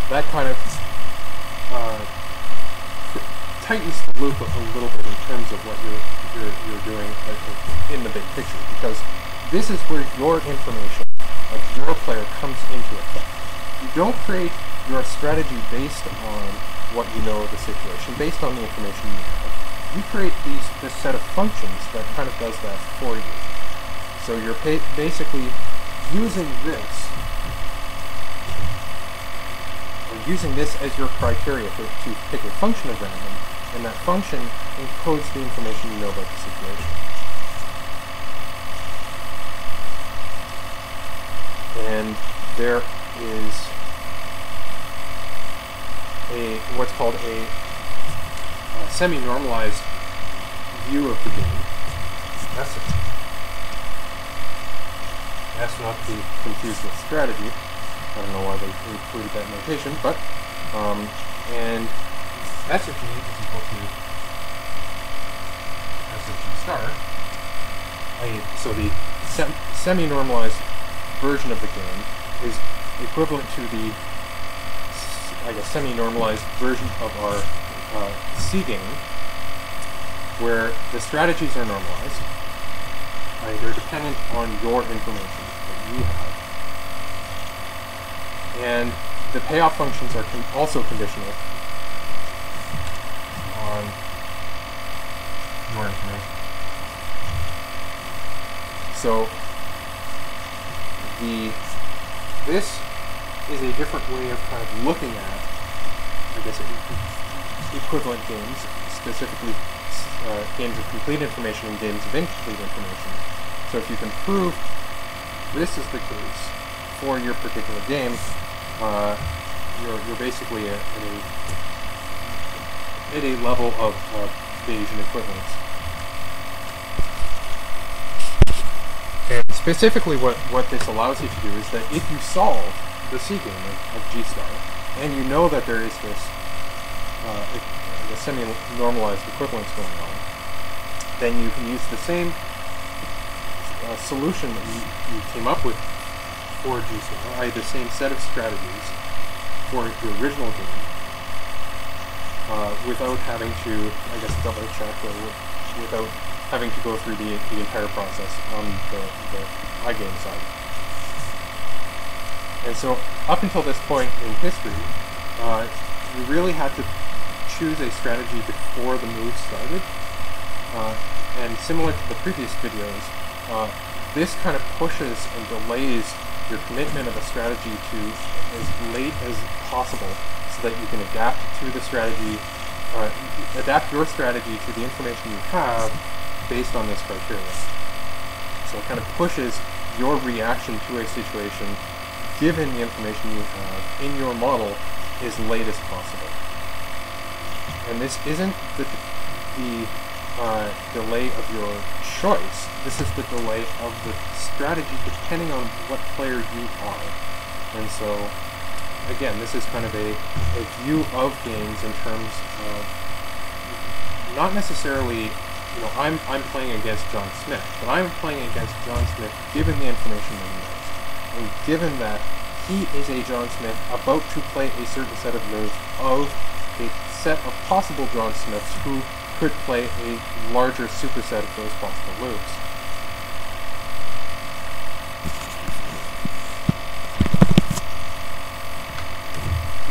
that kind of uh, tightens the loop a, little bit in terms of what you're you're, you're doing uh, in the big picture, because this is where your information of your player comes into effect. You don't create your strategy based on what you know of the situation, based on the information you have. You create these this set of functions that kind of does that for you. So you're basically using this or using this as your criteria for, to pick a function of random, and that function encodes the information you know about the situation. And there is a what's called a, a semi-normalized view of the game. That's it. That's not to be confused with strategy. I don't know why they included that notation, but, um, and SFG is equal to SFG star. I, so the sem semi-normalized version of the game is equivalent to the, I guess, semi-normalized version of our uh, game, where the strategies are normalized. Right, they're dependent on your information that you have and the payoff functions are con also conditional on your information. So the this is a different way of kind of looking at, I guess, equivalent games, specifically uh, games of complete information and games of incomplete information. So if you can prove this is the case for your particular game, uh, you're, you're basically at, a at a level of uh, Bayesian equivalence. And specifically what, what this allows you to do is that if you solve the C game of, of G star, and you know that there is this uh, the semi-normalized equivalence going on, then you can use the same uh, solution that you, you came up with for G-Star, I had the same set of strategies for the original game uh, without having to, I guess, double check or without having to go through the, the entire process on the, the I game side. And so up until this point in history, uh, you really had to choose a strategy before the move started. Uh, and similar to the previous videos, uh, this kind of pushes and delays your commitment of a strategy to as late as possible so that you can adapt to the strategy, uh, adapt your strategy to the information you have based on this criteria. So it kind of pushes your reaction to a situation given the information you have in your model is late as possible. And this isn't the, the uh, delay of your choice. This is the delay of the strategy depending on what player you are. And so, again, this is kind of a, a view of games in terms of not necessarily, you know, I'm, I'm playing against John Smith, but I'm playing against John Smith given the information that he knows. And given that he is a John Smith about to play a certain set of moves of a set of possible John Smiths who could play a larger superset of those possible moves.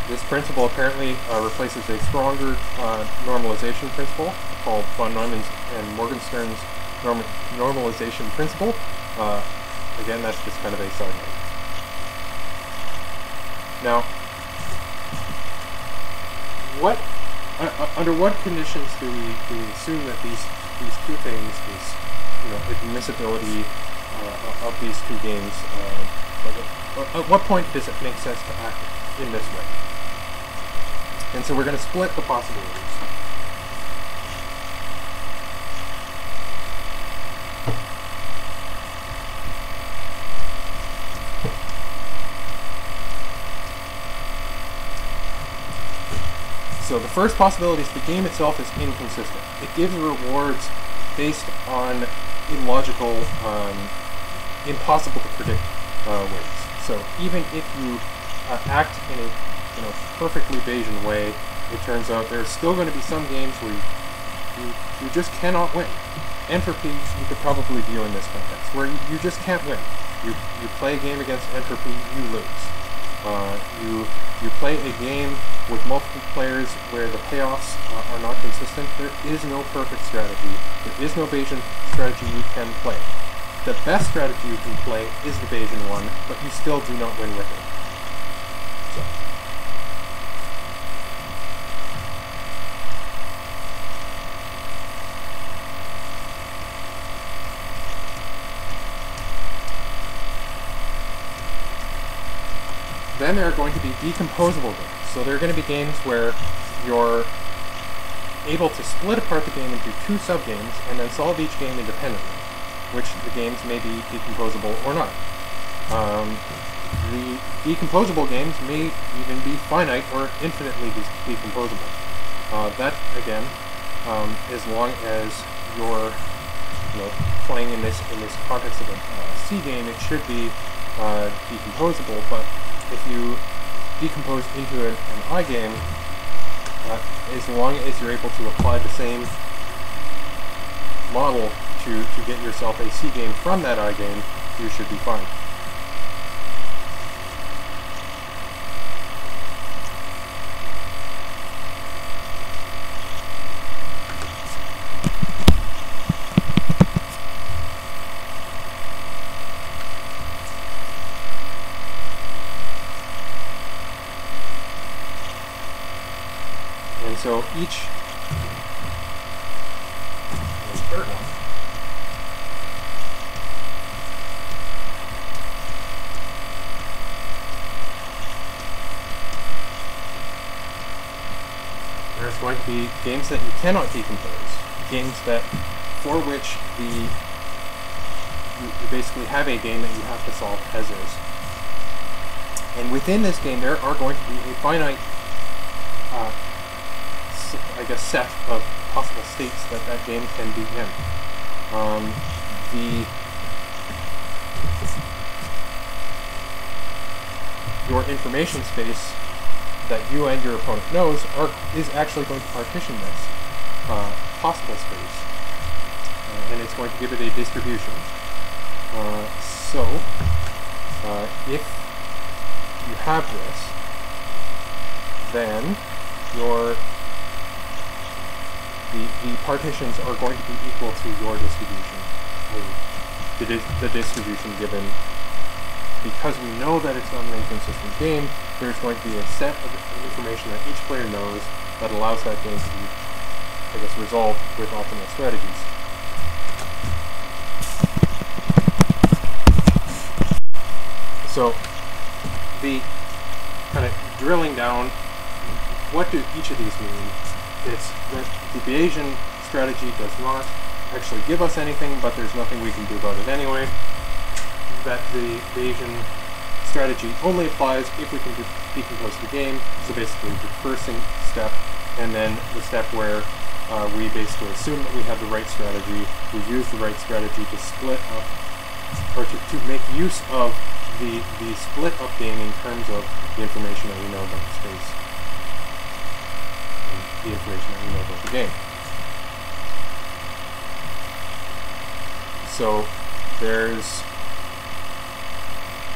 This principle apparently uh, replaces a stronger uh, normalization principle called von Neumann's and Morgenstern's norm normalization principle. Uh, again, that's just kind of a side note. Now, what uh, uh, under what conditions do we, do we assume that these these two things, this you know admissibility uh, of these two games, uh, at what point does it make sense to act in this way? And so we're going to split the possibilities. So the first possibility is the game itself is inconsistent. It gives rewards based on illogical, um, impossible to predict uh, ways. So even if you uh, act in a you know perfectly Bayesian way, it turns out there's still going to be some games where you, you, you just cannot win. Entropy, you could probably view in this context, where you, you just can't win. You, you play a game against entropy, you lose. Uh, you you play a game with multiple players where the payoffs uh, are not consistent. There is no perfect strategy. There is no Bayesian strategy you can play. The best strategy you can play is the Bayesian one, but you still do not win with it. So. Then there are going to be decomposable games. So there are going to be games where you're able to split apart the game into two subgames and then solve each game independently, which the games may be decomposable or not. Um, the decomposable games may even be finite or infinitely de- decomposable. Uh, that, again, um, as long as you're you know, playing in this in this context of a uh, C game, it should be uh, decomposable, but if you decompose into an, an I game, uh, as long as you're able to apply the same model to, to get yourself a C game from that I game, you should be fine. Each third one there's going to be games that you cannot decompose, games that for which the you, you basically have a game that you have to solve as is. And within this game, there are going to be a finite uh, I guess, set of possible states that that game can be in. Um, the your information space that you and your opponent knows are, is actually going to partition this uh, possible space, uh, and it's going to give it a distribution. Uh, so, uh, if you have this, then your the, the partitions are going to be equal to your distribution. The, the, the distribution given, because we know that it's not an inconsistent game, there's going to be a set of information that each player knows that allows that game to be, I guess, resolved with optimal strategies. So, the kind of drilling down, what do each of these mean? It's that the Bayesian strategy does not actually give us anything, but there's nothing we can do about it anyway. That the Bayesian strategy only applies if we can de decompose the game, so basically the first step, and then the step where uh, we basically assume that we have the right strategy, we use the right strategy to split up, or to, to make use of the, the split up game in terms of the information that we know about the space the information that we know about the game. So there's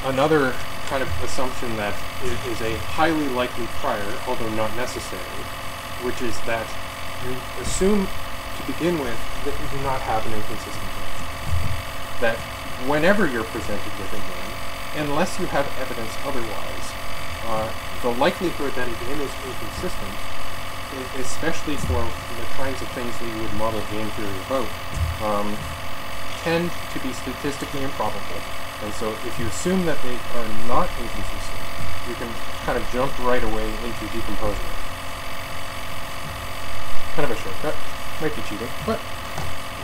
another kind of assumption that is a highly likely prior, although not necessary, which is that you assume to begin with that you do not have an inconsistent game. That whenever you're presented with a game, unless you have evidence otherwise, uh, the likelihood that a game is inconsistent especially for the kinds of things you would model game theory about, um, tend to be statistically improbable. And so if you assume that they are not inconsistent, you can kind of jump right away into decomposing it. Kind of a shortcut. Might be cheating, but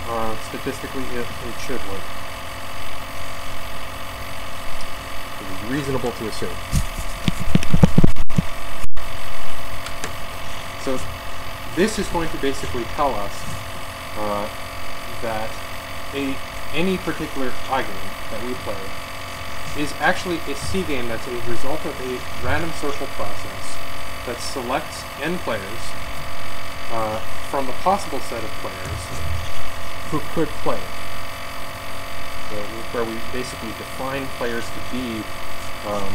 uh, statistically it, it should work. It is reasonable to assume. So this is going to basically tell us uh, that a any particular I game that we play is actually a C game that's a result of a random social process that selects n players uh, from the possible set of players who could play. So where we basically define players to be um,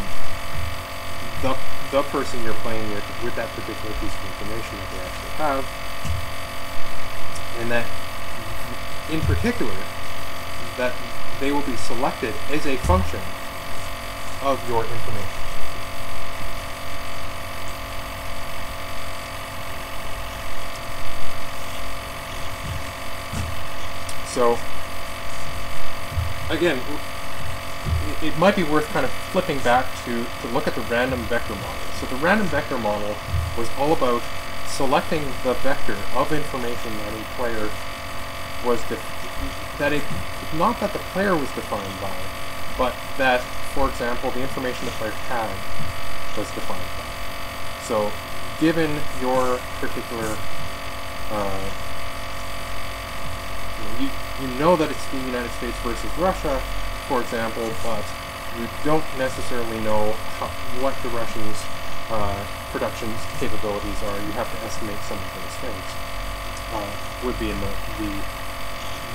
the, the person you're playing with with that particular piece of information that they actually have. And that, in particular, that they will be selected as a function of your information. So, again, it might be worth kind of flipping back to, to look at the random vector model. So the random vector model was all about selecting the vector of information that a player was that it not that the player was defined by, but that, for example, the information the player had was defined by. So, given your particular, uh, you, you know that it's the United States versus Russia, for example, but you don't necessarily know how, what the Russians' uh, production capabilities are. You have to estimate some of those things. Uh, would be in the, the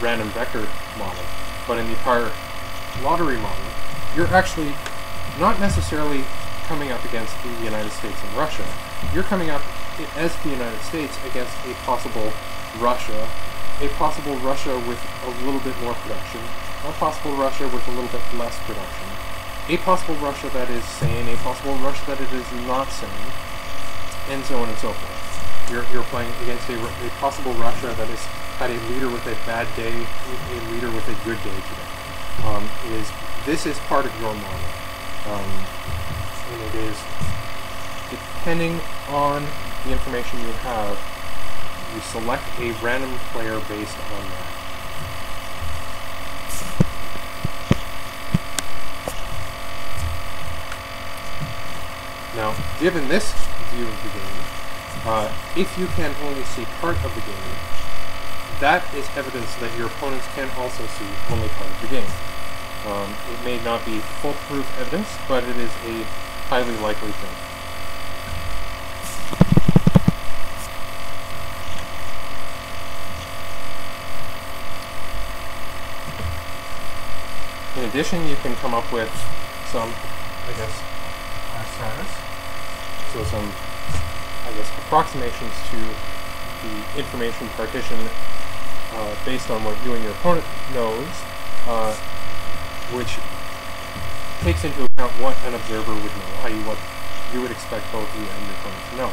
random vector model. But in the prior lottery model, you're actually not necessarily coming up against the United States and Russia. You're coming up as the United States against a possible Russia, a possible Russia with a little bit more production, a possible Russia with a little bit less production, a possible Russia that is sane, a possible Russia that it is not sane, and so on and so forth. You're, you're playing against a, a possible Russia that has had a leader with a bad day, a leader with a good day today. Um, is this is part of your model, um, and it is depending on the information you have, you select a random player based on that. Now, given this view of the game, uh, if you can only see part of the game, that is evidence that your opponents can also see only part of the game. Um, it may not be foolproof evidence, but it is a highly likely thing. In addition, you can come up with some, I guess, stars. So some, I guess, approximations to the information partition uh, based on what you and your opponent knows, uh, which takes into account what an observer would know, i.e. what you would expect both you and your opponent to know.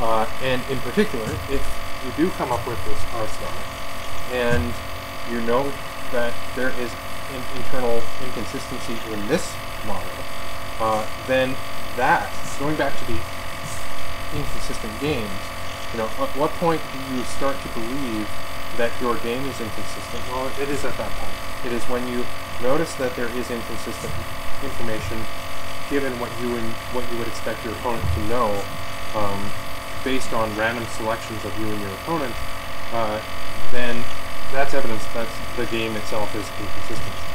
Uh, and in particular, if you do come up with this R star, and you know that there is in internal inconsistency in this model, uh, then that, going back to the inconsistent games, you know, at what point do you start to believe that your game is inconsistent? Well, it is at that point. It is when you notice that there is inconsistent information given what you and what you would expect your opponent to know um, based on random selections of you and your opponent, uh, then that's evidence that the game itself is inconsistent.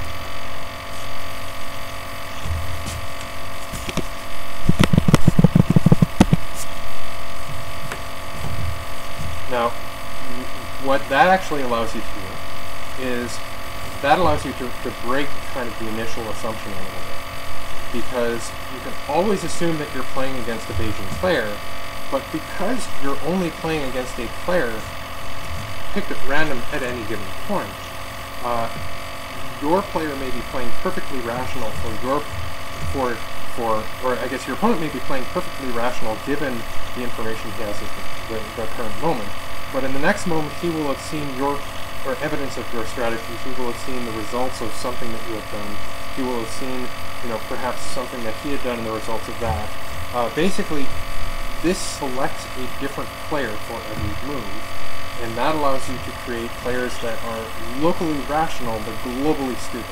Now, what that actually allows you to do is that allows you to, to break kind of the initial assumption a little bit. Because you can always assume that you're playing against a Bayesian player, but because you're only playing against a player picked at random at any given point, uh, your player may be playing perfectly rational for your for for or I guess your opponent may be playing perfectly rational given the information he has at the, the, the current moment. But in the next moment, he will have seen your or evidence of your strategies. He will have seen the results of something that you have done. He will have seen, you know, perhaps something that he had done and the results of that. Uh, basically, this selects a different player for every move, and that allows you to create players that are locally rational but globally stupid.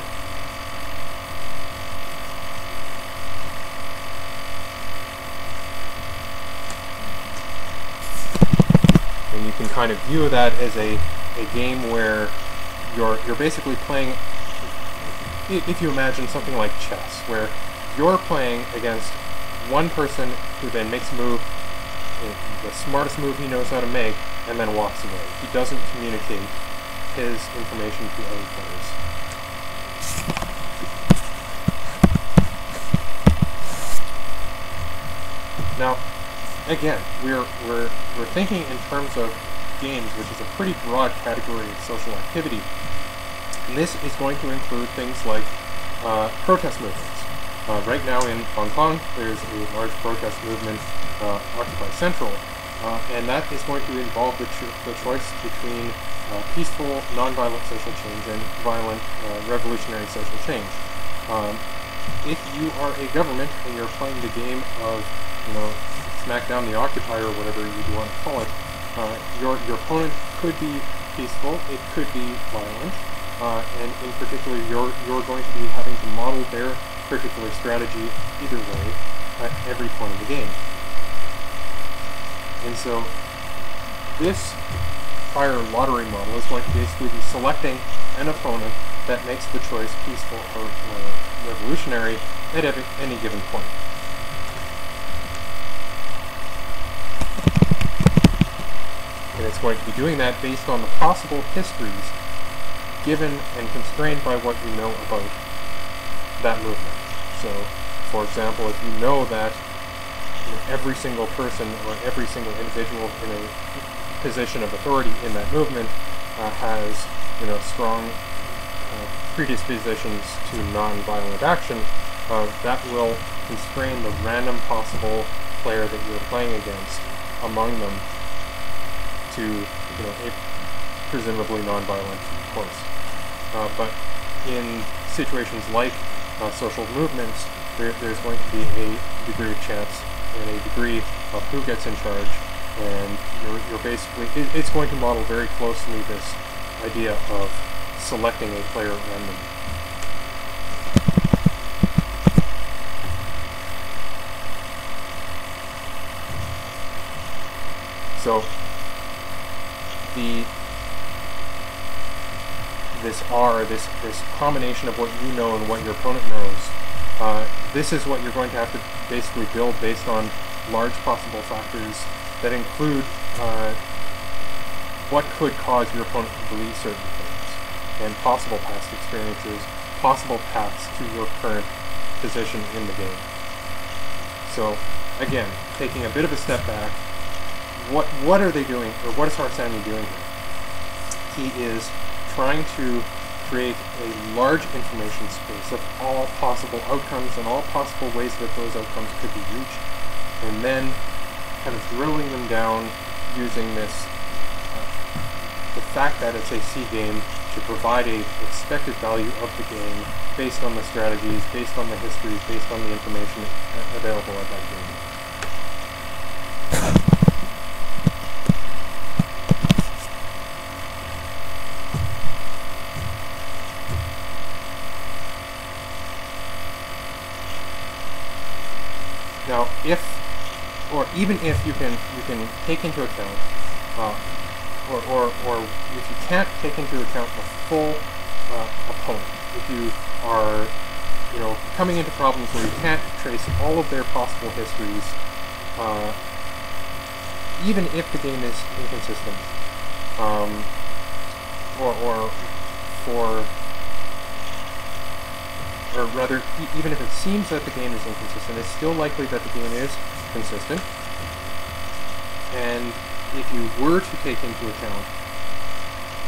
And you can kind of view that as a, a game where you're, you're basically playing, if you imagine something like chess, where you're playing against one person who then makes a move the smartest move he knows how to make, and then walks away. He doesn't communicate his information to other players. Now, again, we're, we're, we're thinking in terms of games, which is a pretty broad category of social activity. And this is going to include things like uh, protest movements. Uh, right now in Hong Kong, there's a large protest movement, uh, Occupy Central, uh, and that is going to involve the, cho the choice between uh, peaceful, nonviolent social change and violent, uh, revolutionary social change. Um, if you are a government and you're playing the game of, you know, smack down the occupier or whatever you want to call it, uh, your, your opponent could be peaceful, it could be violent, and in particular you're, you're going to be having to model their particular strategy either way at every point of the game. And so this prior lottery model is going to basically be selecting an opponent that makes the choice peaceful or, revolutionary at every, any given point. And it's going to be doing that based on the possible histories given and constrained by what you know about that movement. So, for example, if you know that you know, every single person or every single individual in a position of authority in that movement uh, has, you know, strong uh, predispositions to non-violent action, uh, that will constrain the random possible player that you're playing against among them to, you know, a presumably non-violent course. Uh, but in situations like uh, social movements, there, there's going to be a degree of chance and a degree of who gets in charge, and you're, you're basically, it, it's going to model very closely this idea of selecting a player randomly. So the this R, this, this combination of what you know and what your opponent knows, uh, this is what you're going to have to basically build based on large possible factors that include uh, what could cause your opponent to believe certain things, and possible past experiences, possible paths to your current position in the game. So, again, taking a bit of a step back, what what are they doing, or what is Harsanyi doing here? He is trying to create a large information space of all possible outcomes and all possible ways that those outcomes could be reached, and then kind of drilling them down using this, uh, the fact that it's a C game to provide a expected value of the game based on the strategies, based on the histories, based on the information available at that game. Now, if, or even if you can, you can take into account, uh, or, or, or if you can't take into account the full uh, opponent, if you are, you know, coming into problems where you can't trace all of their possible histories, uh, even if the game is inconsistent, um, or, or for or rather, e even if it seems that the game is inconsistent, it's still likely that the game is consistent. And if you were to take into account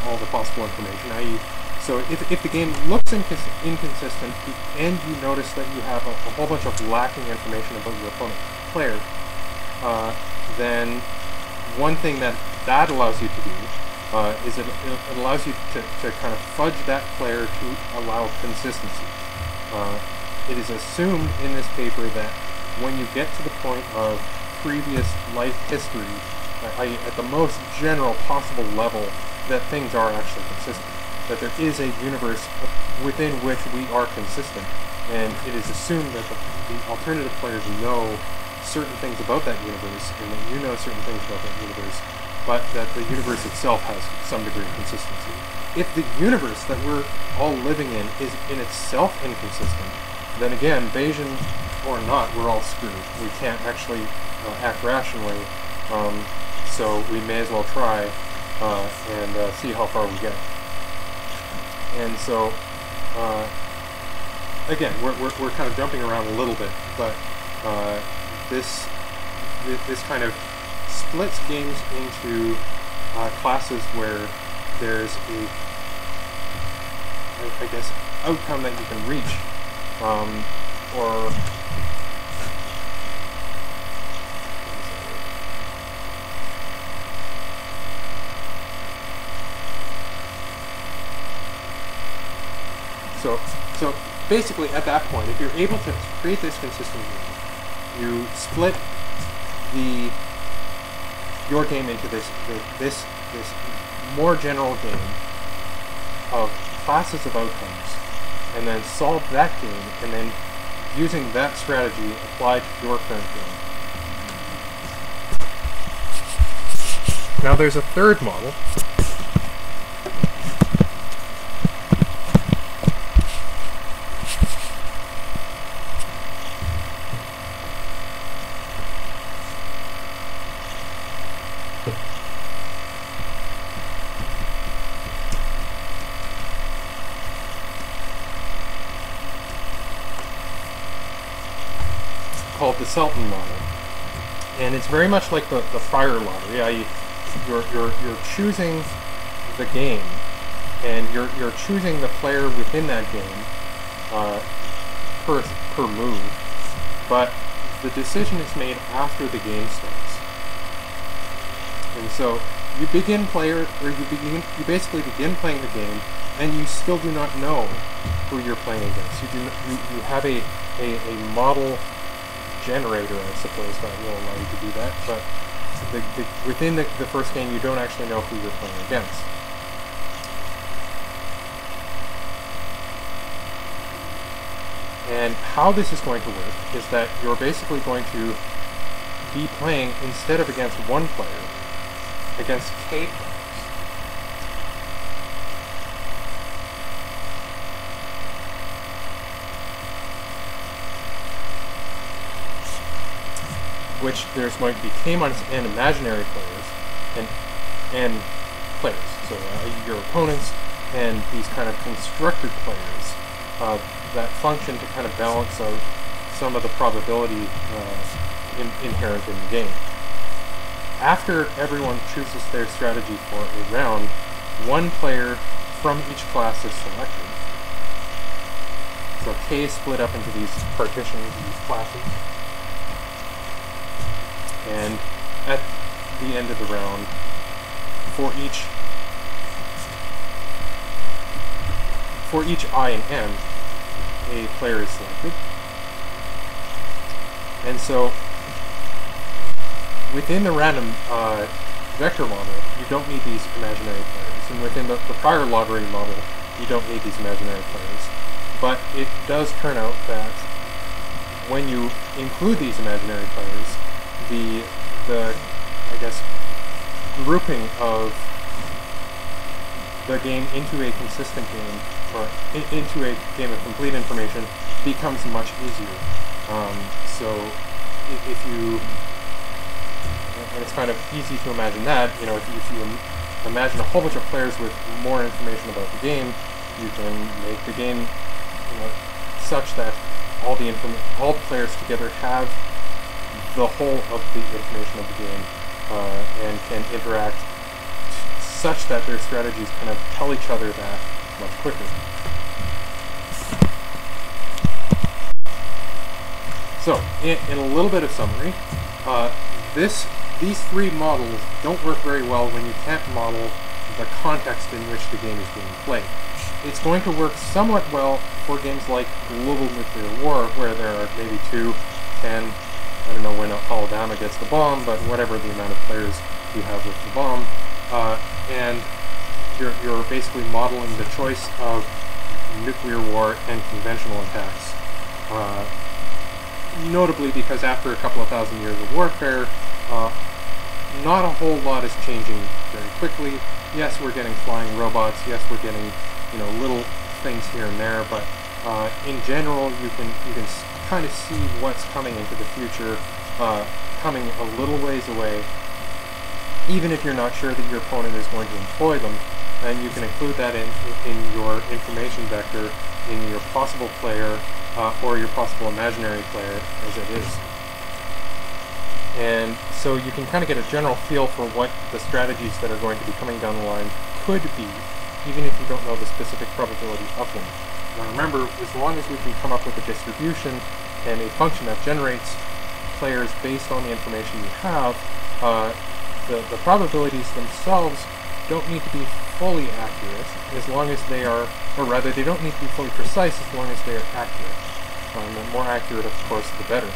all the possible information, i.e., so if, if the game looks incons inconsistent and you notice that you have a, a, whole bunch of lacking information about your opponent player, uh, then one thing that that allows you to do uh, is it, it allows you to, to kind of fudge that player to allow consistency. Uh, it is assumed in this paper that when you get to the point of previous life history, I, at the most general possible level, that things are actually consistent. That there is a universe within which we are consistent, and it is assumed that the, the alternative players know certain things about that universe, and that you know certain things about that universe, but that the universe itself has some degree of consistency. If the universe that we're all living in is in itself inconsistent, then again, Bayesian or not, we're all screwed. We can't actually uh, act rationally, um, so we may as well try uh, and uh, see how far we get. And so, uh, again, we're, we're, we're, kind of jumping around a little bit, but uh, this, this kind of splits games into uh, classes where there's a, I, I guess, outcome that you can reach, um, or So, so basically, at that point, if you're able to create this consistent game, you split the your game into this this this more general game of classes of outcomes, and then solve that game, and then using that strategy applied to your current game. Now there's a third model called the Selten model, and it's very much like the, the prior lottery. You, you're, you're, you're choosing the game, and you're, you're choosing the player within that game uh, per, per move, but the decision is made after the game starts. And so you begin player, or you begin, you basically begin playing the game, and you still do not know who you're playing against. You do, you, you have a, a, a model generator, I suppose, that will allow you to do that. But the, the, within the, the first game, you don't actually know who you're playing against. And how this is going to work is that you're basically going to be playing, instead of against one player, against K players. Which there's going to be K minus n imaginary players and and players. So uh, your opponents and these kind of constructed players uh, that function to kind of balance out some of the probability uh, in, inherent in the game. After everyone chooses their strategy for a round, one player from each class is selected. So K is split up into these partitions, these classes and at the end of the round, for each for each I and M, a player is selected. And so, within the random uh, vector model, you don't need these imaginary players. And within the, the prior lottery model, you don't need these imaginary players. But it does turn out that when you include these imaginary players, the the I guess grouping of the game into a consistent game or in, into a game of complete information becomes much easier. Um, so if, if, you and it's kind of easy to imagine that you know if, if you imagine a whole bunch of players with more information about the game, you can make the game you know such that all the all the players together have the whole of the information of the game uh, and can interact such that their strategies kind of tell each other that much quicker. So, in, in, a little bit of summary, uh, this these three models don't work very well when you can't model the context in which the game is being played. It's going to work somewhat well for games like Global Nuclear War, where there are maybe two, ten, I don't know when Alabama gets the bomb, but whatever the amount of players you have with the bomb. Uh, and you're, you're basically modeling the choice of nuclear war and conventional attacks. Uh, notably because after a couple of thousand years of warfare, uh, not a whole lot is changing very quickly. Yes, we're getting flying robots. Yes, we're getting you know little things here and there, but uh, in general, you can you can kind of see what's coming into the future, uh, coming a little ways away. Even if you're not sure that your opponent is going to employ them, and you can include that in in your information vector in your possible player uh, or your possible imaginary player as it is. And so you can kind of get a general feel for what the strategies that are going to be coming down the line could be, even if you don't know the specific probability of them. Now remember, as long as we can come up with a distribution and a function that generates players based on the information you have, uh, the, the probabilities themselves don't need to be fully accurate as long as they are, or rather, they don't need to be fully precise as long as they are accurate. Um, the more accurate, of course, the better.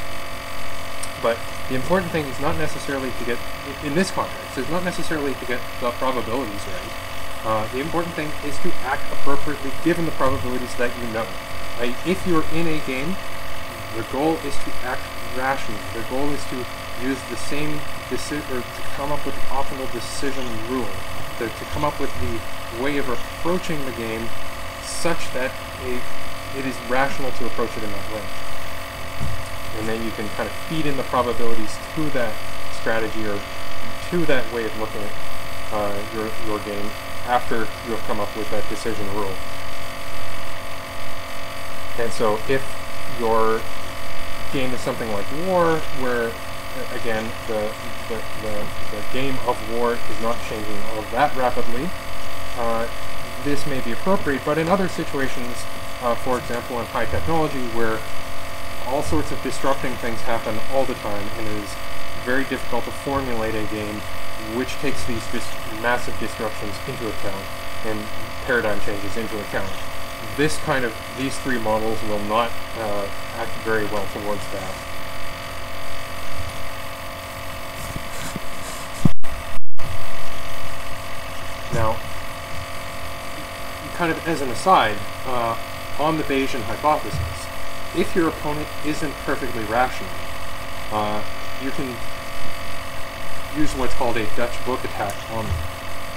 But the important thing is not necessarily to get, in this context, is not necessarily to get the probabilities right. Uh, the important thing is to act appropriately given the probabilities that you know. If you're in a game, the goal is to act rationally. The goal is to use the same decision, or to come up with the optimal decision rule. To, to come up with the way of approaching the game such that a, it is rational to approach it in that way and then you can kind of feed in the probabilities to that strategy or to that way of looking at uh, your, your game after you have come up with that decision rule. And so if your game is something like war, where again the, the, the, the game of war is not changing all that rapidly, uh, this may be appropriate, but in other situations, uh, for example in high technology where all sorts of disrupting things happen all the time, and is very difficult to formulate a game which takes these dis massive disruptions into account and paradigm changes into account. This kind of, these three models will not uh, act very well towards that. Now, kind of as an aside, uh, on the Bayesian hypothesis, if your opponent isn't perfectly rational, uh, you can use what's called a Dutch book attack on them.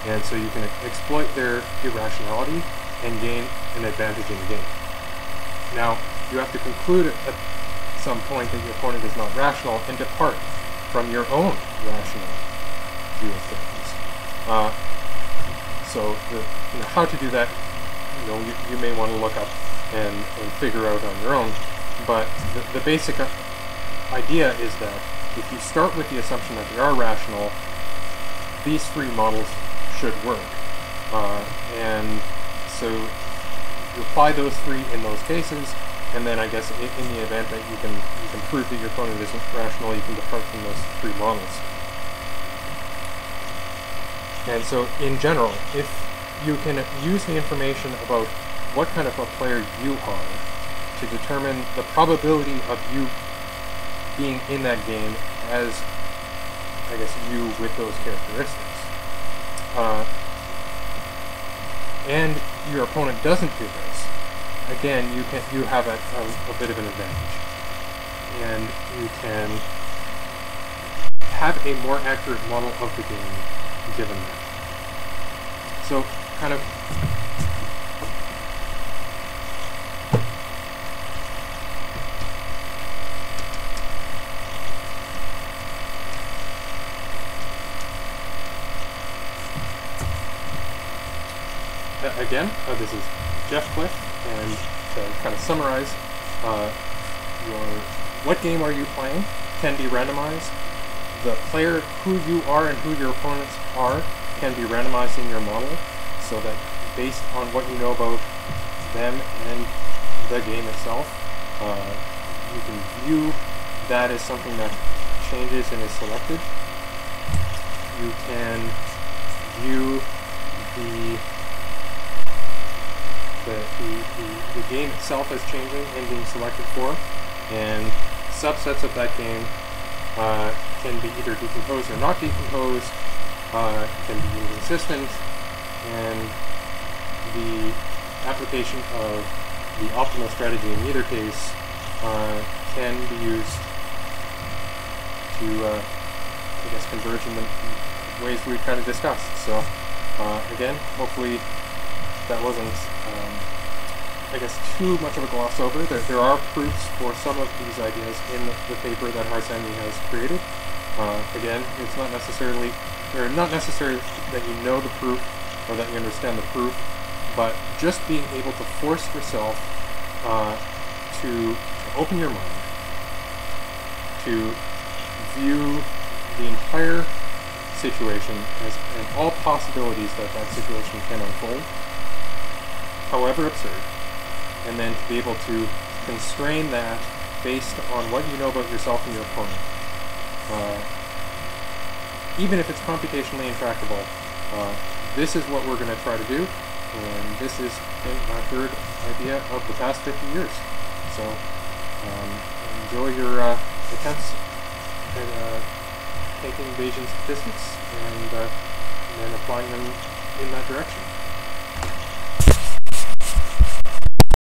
And so you can exploit their irrationality and gain an advantage in the game. Now, you have to conclude at some point that your opponent is not rational and depart from your own rational view of things. Uh, so, the, you know, how to do that, you know, you, you may want to look up and, and figure out on your own. But the, the basic idea is that if you start with the assumption that they are rational, these three models should work. Uh, and so you apply those three in those cases, and then I guess in, the event that you can you can prove that your opponent isn't rational, you can depart from those three models. And so in general, if you can use the information about what kind of a player you are to determine the probability of you being in that game as, I guess, you with those characteristics. Uh, and your opponent doesn't do this, again, you can you have a, a, a bit of an advantage, and you can have a more accurate model of the game given that. So, kind of again, uh, this is Jeff Cliff, and to kind of summarize, uh, your what game are you playing can be randomized. The player who you are and who your opponents are can be randomized in your model, so that based on what you know about them and the game itself, uh, you can view that as something that changes and is selected. You can view the the, the, the, the game itself is changing and being selected for, and subsets of that game uh, can be either decomposed or not decomposed, uh, can be inconsistent, and the application of the optimal strategy in either case uh, can be used to uh, I guess, converge in the ways we've kind of discussed. So, uh, again, hopefully that wasn't, um, I guess, too much of a gloss over. There, there are proofs for some of these ideas in the paper that Harsanyi has created. Uh, again, it's not necessarily, or not necessarily that you know the proof or that you understand the proof, but just being able to force yourself uh, to, to open your mind, to view the entire situation as, and all possibilities that that situation can unfold, however absurd, and then to be able to constrain that based on what you know about yourself and your opponent. Uh, even if it's computationally intractable, uh, this is what we're going to try to do, and this is my third idea of the past 50 years. So um, enjoy your uh, attempts at uh, taking Bayesian statistics and, uh, and applying them in that direction.